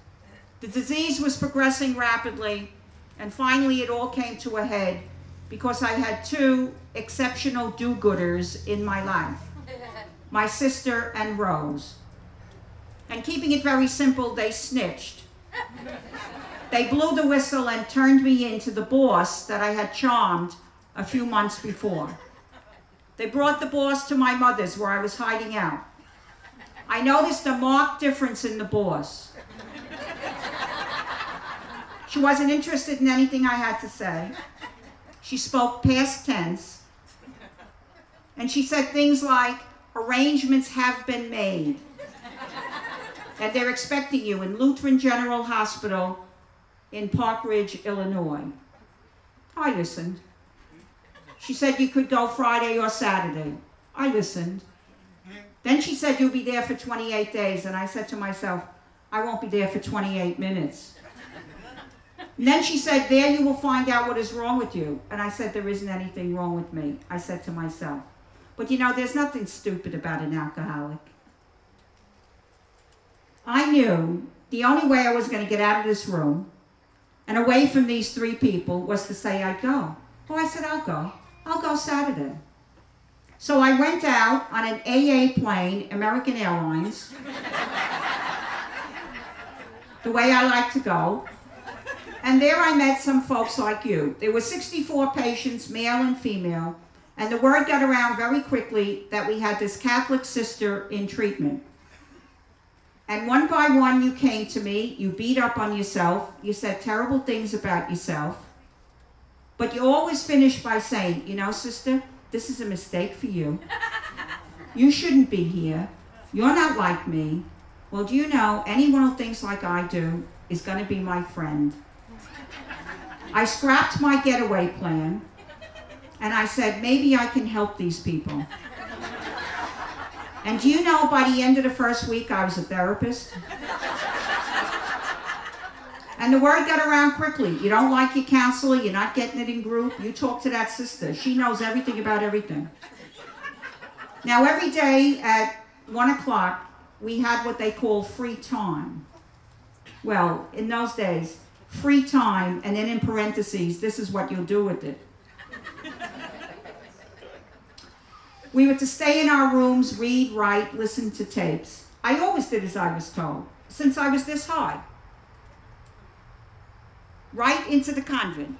The disease was progressing rapidly, and finally it all came to a head because I had two exceptional do-gooders in my life, my sister and Rose. And keeping it very simple, they snitched. They blew the whistle and turned me into the boss that I had charmed a few months before. They brought the boss to my mother's where I was hiding out. I noticed a marked difference in the boss. She wasn't interested in anything I had to say. She spoke past tense. And she said things like, arrangements have been made. And they're expecting you in Lutheran General Hospital in Park Ridge, Illinois. I listened. She said you could go Friday or Saturday. I listened. Then she said you'll be there for 28 days. And I said to myself, I won't be there for 28 minutes. And then she said, there you will find out what is wrong with you. And I said, there isn't anything wrong with me. I said to myself. But you know, there's nothing stupid about an alcoholic. I knew the only way I was going to get out of this room and away from these three people was to say I'd go. Oh, I said, I'll go. I'll go Saturday. So I went out on an AA plane, American Airlines, the way I like to go. And there I met some folks like you. There were 64 patients, male and female, and the word got around very quickly that we had this Catholic sister in treatment. And one by one you came to me, you beat up on yourself, you said terrible things about yourself, but you always finish by saying, you know, sister, this is a mistake for you. You shouldn't be here. You're not like me. Well, do you know, anyone who thinks like I do is going to be my friend. I scrapped my getaway plan, and I said, maybe I can help these people. And do you know, by the end of the first week, I was a therapist? And the word got around quickly. You don't like your counselor, you're not getting it in group, you talk to that sister. She knows everything about everything. Now, every day at 1 o'clock, we had what they call free time. Well, in those days, free time, and then in parentheses, this is what you'll do with it. we were to stay in our rooms, read, write, listen to tapes. I always did as I was told, since I was this high. Right into the convent.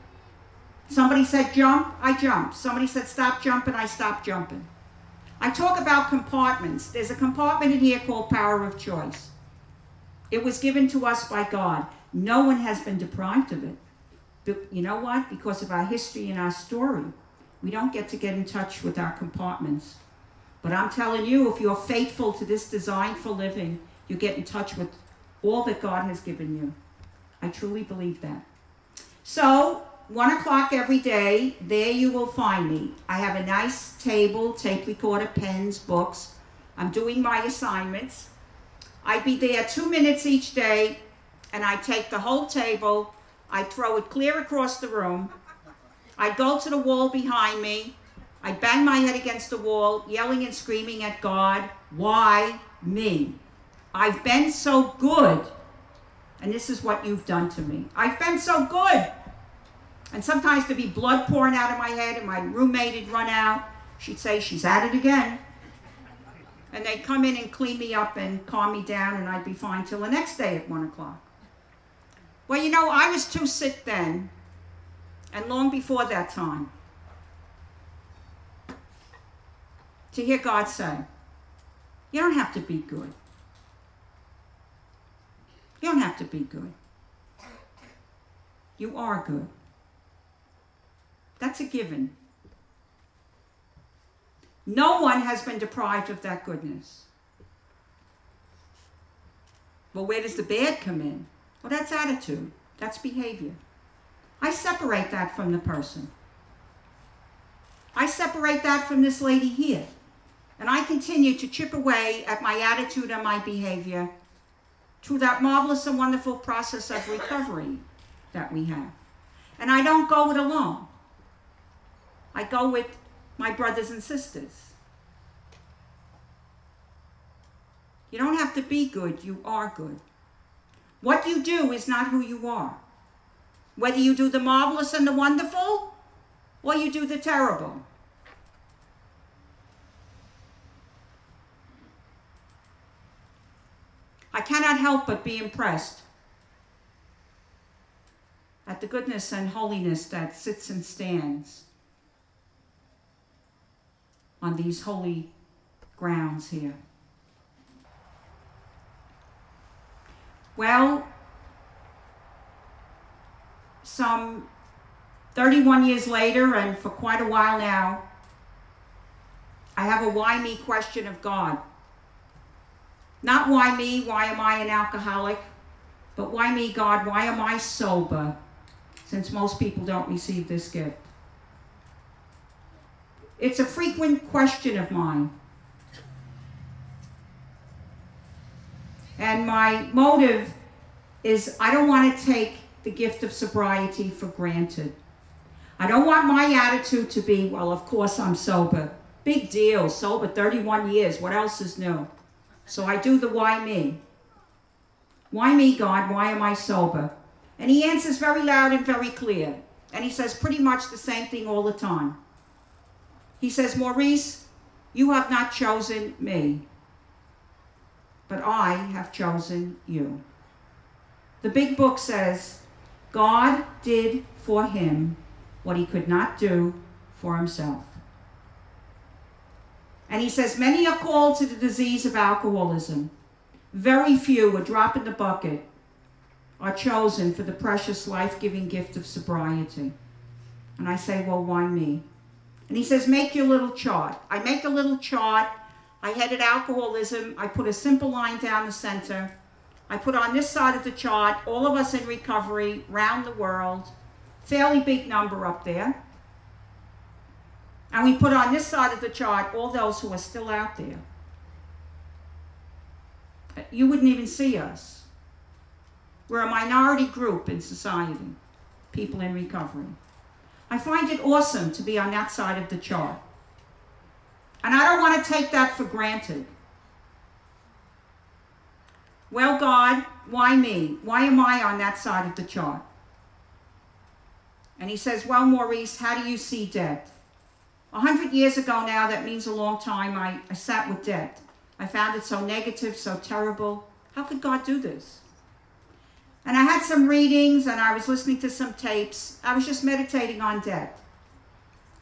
Somebody said jump, I jumped. Somebody said stop jumping, I stopped jumping. I talk about compartments. There's a compartment in here called power of choice. It was given to us by God. No one has been deprived of it. But you know what? Because of our history and our story, we don't get to get in touch with our compartments. But I'm telling you, if you're faithful to this design for living, you get in touch with all that God has given you. I truly believe that. So one o'clock every day, there you will find me. I have a nice table, tape recorder, pens, books. I'm doing my assignments. I'd be there two minutes each day, and I take the whole table, I throw it clear across the room. I go to the wall behind me. I bang my head against the wall, yelling and screaming at God, why me? I've been so good. And this is what you've done to me. I've been so good. And sometimes there'd be blood pouring out of my head, and my roommate would run out. She'd say, She's at it again. And they'd come in and clean me up and calm me down, and I'd be fine till the next day at 1 o'clock. Well, you know, I was too sick then, and long before that time, to hear God say, You don't have to be good. You don't have to be good. You are good. That's a given. No one has been deprived of that goodness. Well, where does the bad come in? Well, that's attitude, that's behavior. I separate that from the person. I separate that from this lady here. And I continue to chip away at my attitude and my behavior through that marvelous and wonderful process of recovery that we have. And I don't go it alone. I go with my brothers and sisters. You don't have to be good, you are good. What you do is not who you are. Whether you do the marvelous and the wonderful, or you do the terrible. I cannot help but be impressed at the goodness and holiness that sits and stands on these holy grounds here. Well, some 31 years later, and for quite a while now, I have a why me question of God. Not why me, why am I an alcoholic, but why me, God, why am I sober, since most people don't receive this gift. It's a frequent question of mine. And my motive is I don't want to take the gift of sobriety for granted. I don't want my attitude to be, well, of course I'm sober. Big deal, sober 31 years. What else is new? So I do the why me. Why me, God? Why am I sober? And he answers very loud and very clear. And he says pretty much the same thing all the time. He says, Maurice, you have not chosen me, but I have chosen you. The big book says, God did for him what he could not do for himself. And he says, Many are called to the disease of alcoholism. Very few, a drop in the bucket, are chosen for the precious life giving gift of sobriety. And I say, Well, why me? And he says, Make your little chart. I make a little chart. I headed alcoholism. I put a simple line down the center. I put on this side of the chart all of us in recovery round the world. Fairly big number up there. And we put on this side of the chart all those who are still out there. You wouldn't even see us. We're a minority group in society, people in recovery. I find it awesome to be on that side of the chart. And I don't want to take that for granted. Well, God, why me? Why am I on that side of the chart? And he says, Well, Maurice, how do you see death? 100 years ago now, that means a long time, I, I sat with debt. I found it so negative, so terrible. How could God do this? And I had some readings and I was listening to some tapes. I was just meditating on debt.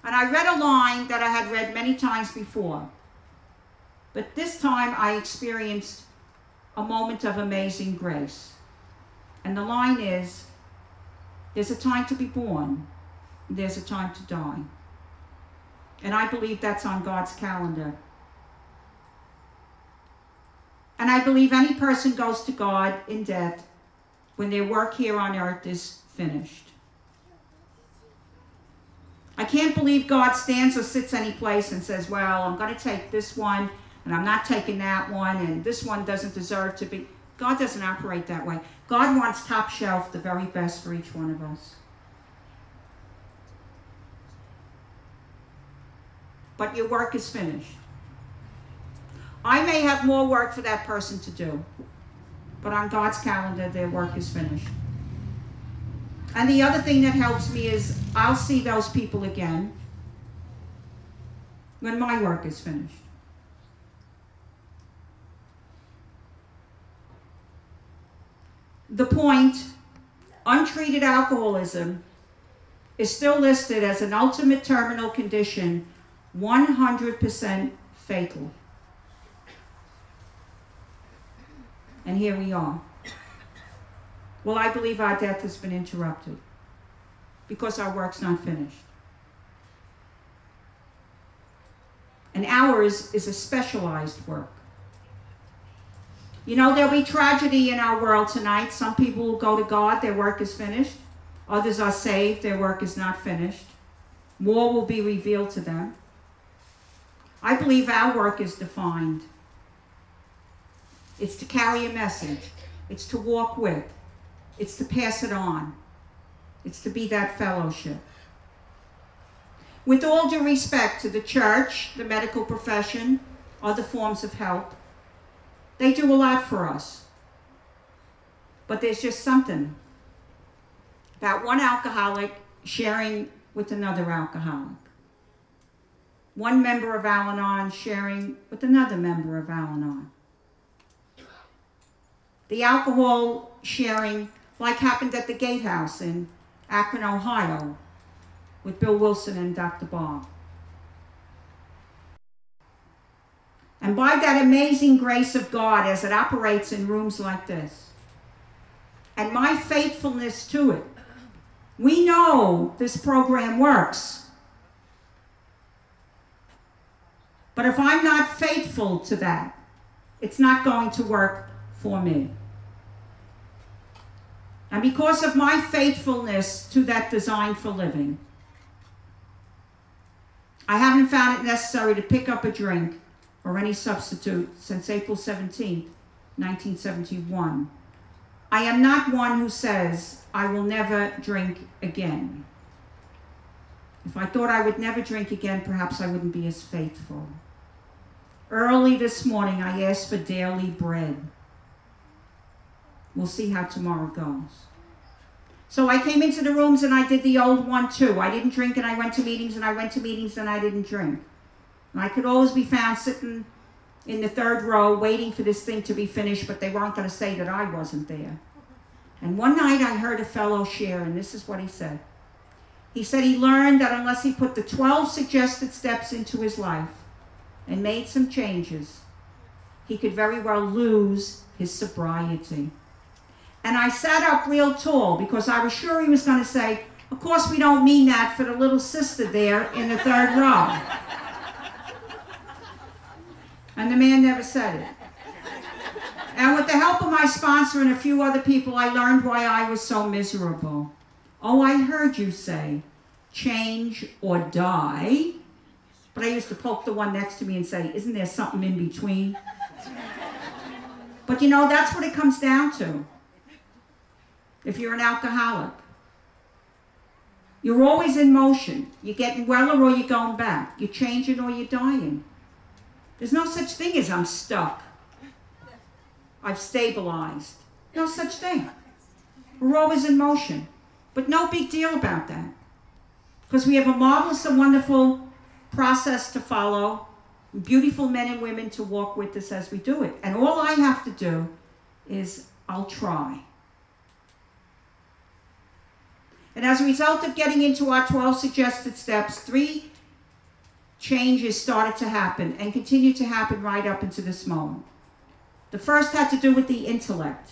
And I read a line that I had read many times before. But this time I experienced a moment of amazing grace. And the line is, there's a time to be born, there's a time to die. And I believe that's on God's calendar. And I believe any person goes to God in death when their work here on earth is finished. I can't believe God stands or sits any place and says, Well, I'm going to take this one and I'm not taking that one, and this one doesn't deserve to be. God doesn't operate that way. God wants top shelf, the very best for each one of us. But your work is finished. I may have more work for that person to do, but on God's calendar, their work is finished. And the other thing that helps me is I'll see those people again when my work is finished. The point untreated alcoholism is still listed as an ultimate terminal condition, 100% fatal. And here we are. Well, I believe our death has been interrupted because our work's not finished. And ours is a specialized work. You know, there'll be tragedy in our world tonight. Some people will go to God, their work is finished. Others are saved, their work is not finished. More will be revealed to them. I believe our work is defined. It's to carry a message, it's to walk with, it's to pass it on, it's to be that fellowship. With all due respect to the church, the medical profession, other forms of help, they do a lot for us. But there's just something about one alcoholic sharing with another alcoholic. One member of Al Anon sharing with another member of Al Anon. The alcohol sharing, like happened at the Gatehouse in Akron, Ohio, with Bill Wilson and Dr. Bob. And by that amazing grace of God as it operates in rooms like this, and my faithfulness to it, we know this program works. But if I'm not faithful to that, it's not going to work for me. And because of my faithfulness to that design for living, I haven't found it necessary to pick up a drink or any substitute since April 17, 1971. I am not one who says, I will never drink again. If I thought I would never drink again, perhaps I wouldn't be as faithful. Early this morning, I asked for daily bread. We'll see how tomorrow goes. So I came into the rooms and I did the old one too. I didn't drink and I went to meetings and I went to meetings and I didn't drink. And I could always be found sitting in the third row waiting for this thing to be finished, but they weren't going to say that I wasn't there. And one night I heard a fellow share, and this is what he said. He said he learned that unless he put the 12 suggested steps into his life and made some changes, he could very well lose his sobriety. And I sat up real tall because I was sure he was going to say, Of course, we don't mean that for the little sister there in the third row. And the man never said it. And with the help of my sponsor and a few other people, I learned why I was so miserable. Oh, I heard you say, change or die. But I used to poke the one next to me and say, isn't there something in between? But you know, that's what it comes down to. if you're an alcoholic. You're always in motion. You're getting well or you're going back. You're changing or you're dying. There's no such thing as I'm stuck. I've stabilized. No such thing. We're always in motion. But no big deal about that. Because we have a marvelous and wonderful process to follow, beautiful men and women to walk with us as we do it. And all I have to do is I'll try. And as a result of getting into our 12 suggested steps, three changes started to happen and continue to happen right up into this moment. The first had to do with the intellect.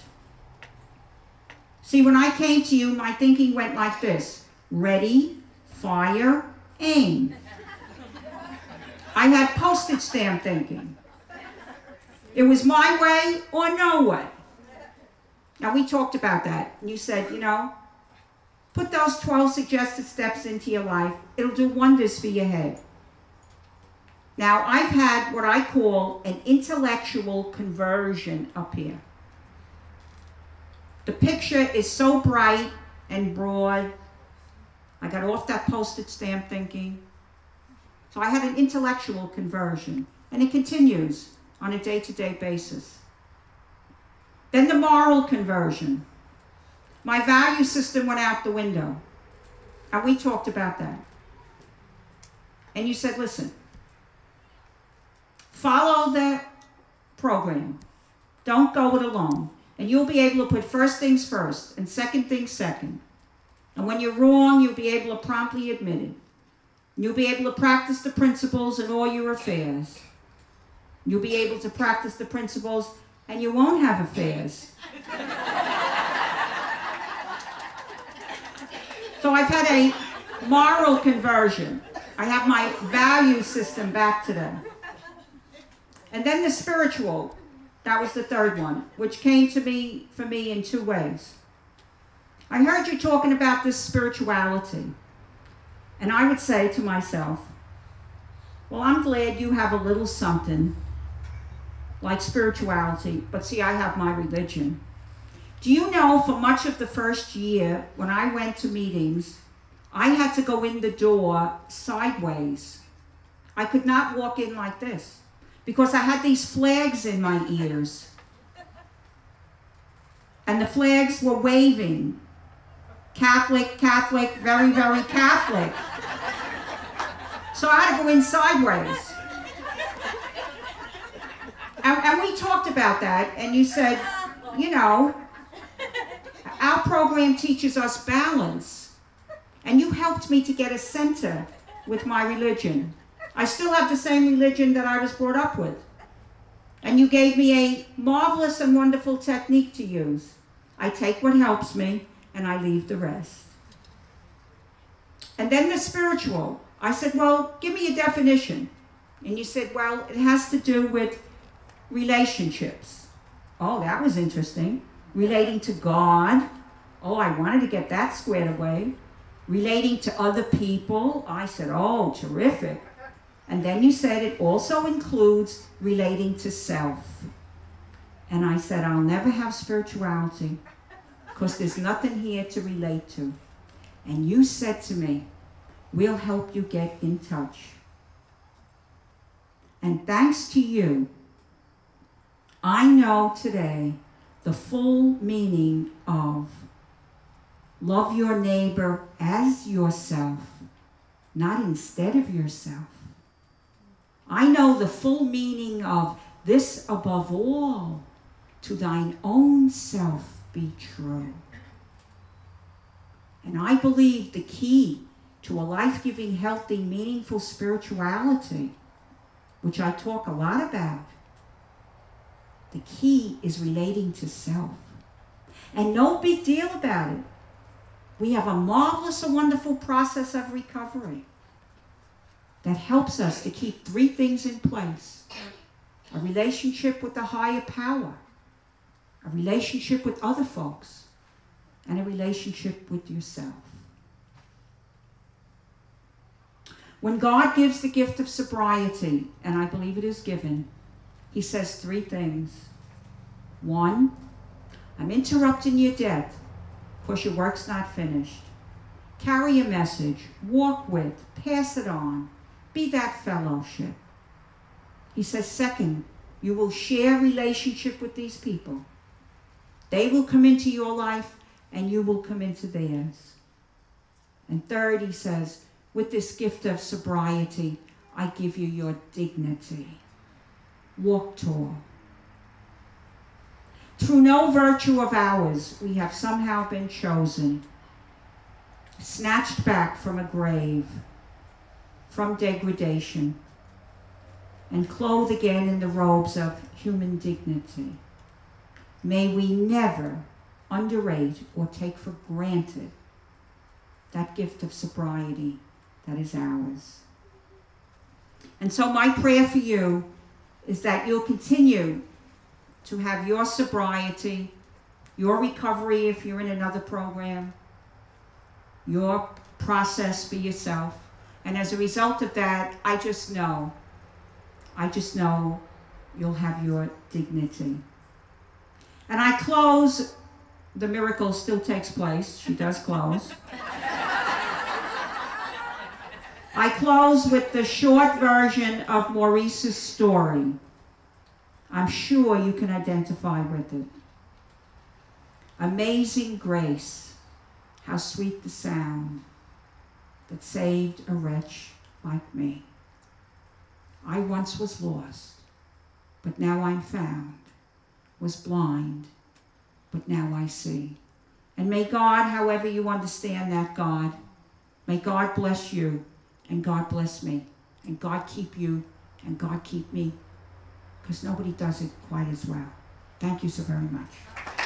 See, when I came to you, my thinking went like this ready, fire, aim. I had postage stamp thinking. It was my way or no way. Now, we talked about that. And you said, you know, put those 12 suggested steps into your life. It'll do wonders for your head. Now, I've had what I call an intellectual conversion up here. The picture is so bright and broad. I got off that postage stamp thinking. So I had an intellectual conversion, and it continues on a day to day basis. Then the moral conversion. My value system went out the window. And we talked about that. And you said, listen, follow the program. Don't go it alone. And you'll be able to put first things first and second things second. And when you're wrong, you'll be able to promptly admit it. You'll be able to practice the principles in all your affairs. You'll be able to practice the principles and you won't have affairs. so I've had a moral conversion. I have my value system back to them. And then the spiritual. That was the third one, which came to me for me in two ways. I heard you talking about this spirituality. And I would say to myself, well, I'm glad you have a little something like spirituality, but see, I have my religion. Do you know for much of the first year, when I went to meetings, I had to go in the door sideways. I could not walk in like this because I had these flags in my ears. And the flags were waving. Catholic, Catholic, very, very Catholic. So I had to go in sideways. And, and we talked about that, and you said, you know, our program teaches us balance. And you helped me to get a center with my religion. I still have the same religion that I was brought up with. And you gave me a marvelous and wonderful technique to use. I take what helps me and I leave the rest. And then the spiritual. I said, Well, give me a definition. And you said, Well, it has to do with relationships. Oh, that was interesting. Relating to God. Oh, I wanted to get that squared away. Relating to other people. I said, Oh, terrific. And then you said it also includes relating to self. And I said, I'll never have spirituality because there's nothing here to relate to. And you said to me, We'll help you get in touch. And thanks to you, I know today the full meaning of love your neighbor as yourself, not instead of yourself. I know the full meaning of this above all, to thine own self be true. And I believe the key to a life giving, healthy, meaningful spirituality, which I talk a lot about, the key is relating to self. And no big deal about it. We have a marvelous and wonderful process of recovery that helps us to keep three things in place a relationship with the higher power, a relationship with other folks, and a relationship with yourself. When God gives the gift of sobriety, and I believe it is given, he says three things. One, I'm interrupting your death because your work's not finished. Carry a message, walk with, pass it on. Be that fellowship. He says, second, you will share relationship with these people. They will come into your life and you will come into theirs. And third, he says, with this gift of sobriety, I give you your dignity. Walk tall. Through no virtue of ours, we have somehow been chosen, snatched back from a grave, from degradation, and clothed again in the robes of human dignity. May we never underrate or take for granted that gift of sobriety that is ours. And so, my prayer for you is that you'll continue to have your sobriety, your recovery if you're in another program, your process for yourself. And as a result of that, I just know, I just know you'll have your dignity. And I close, the miracle still takes place. She does close. I close with the short version of Maurice's story. I'm sure you can identify with it. Amazing grace, how sweet the sound that saved a wretch like me. I once was lost, but now I'm found, was blind, but now I see. And may God, however you understand that God, may God bless you, and God bless me, and God keep you, and God keep me because nobody does it quite as well. Thank you so very much.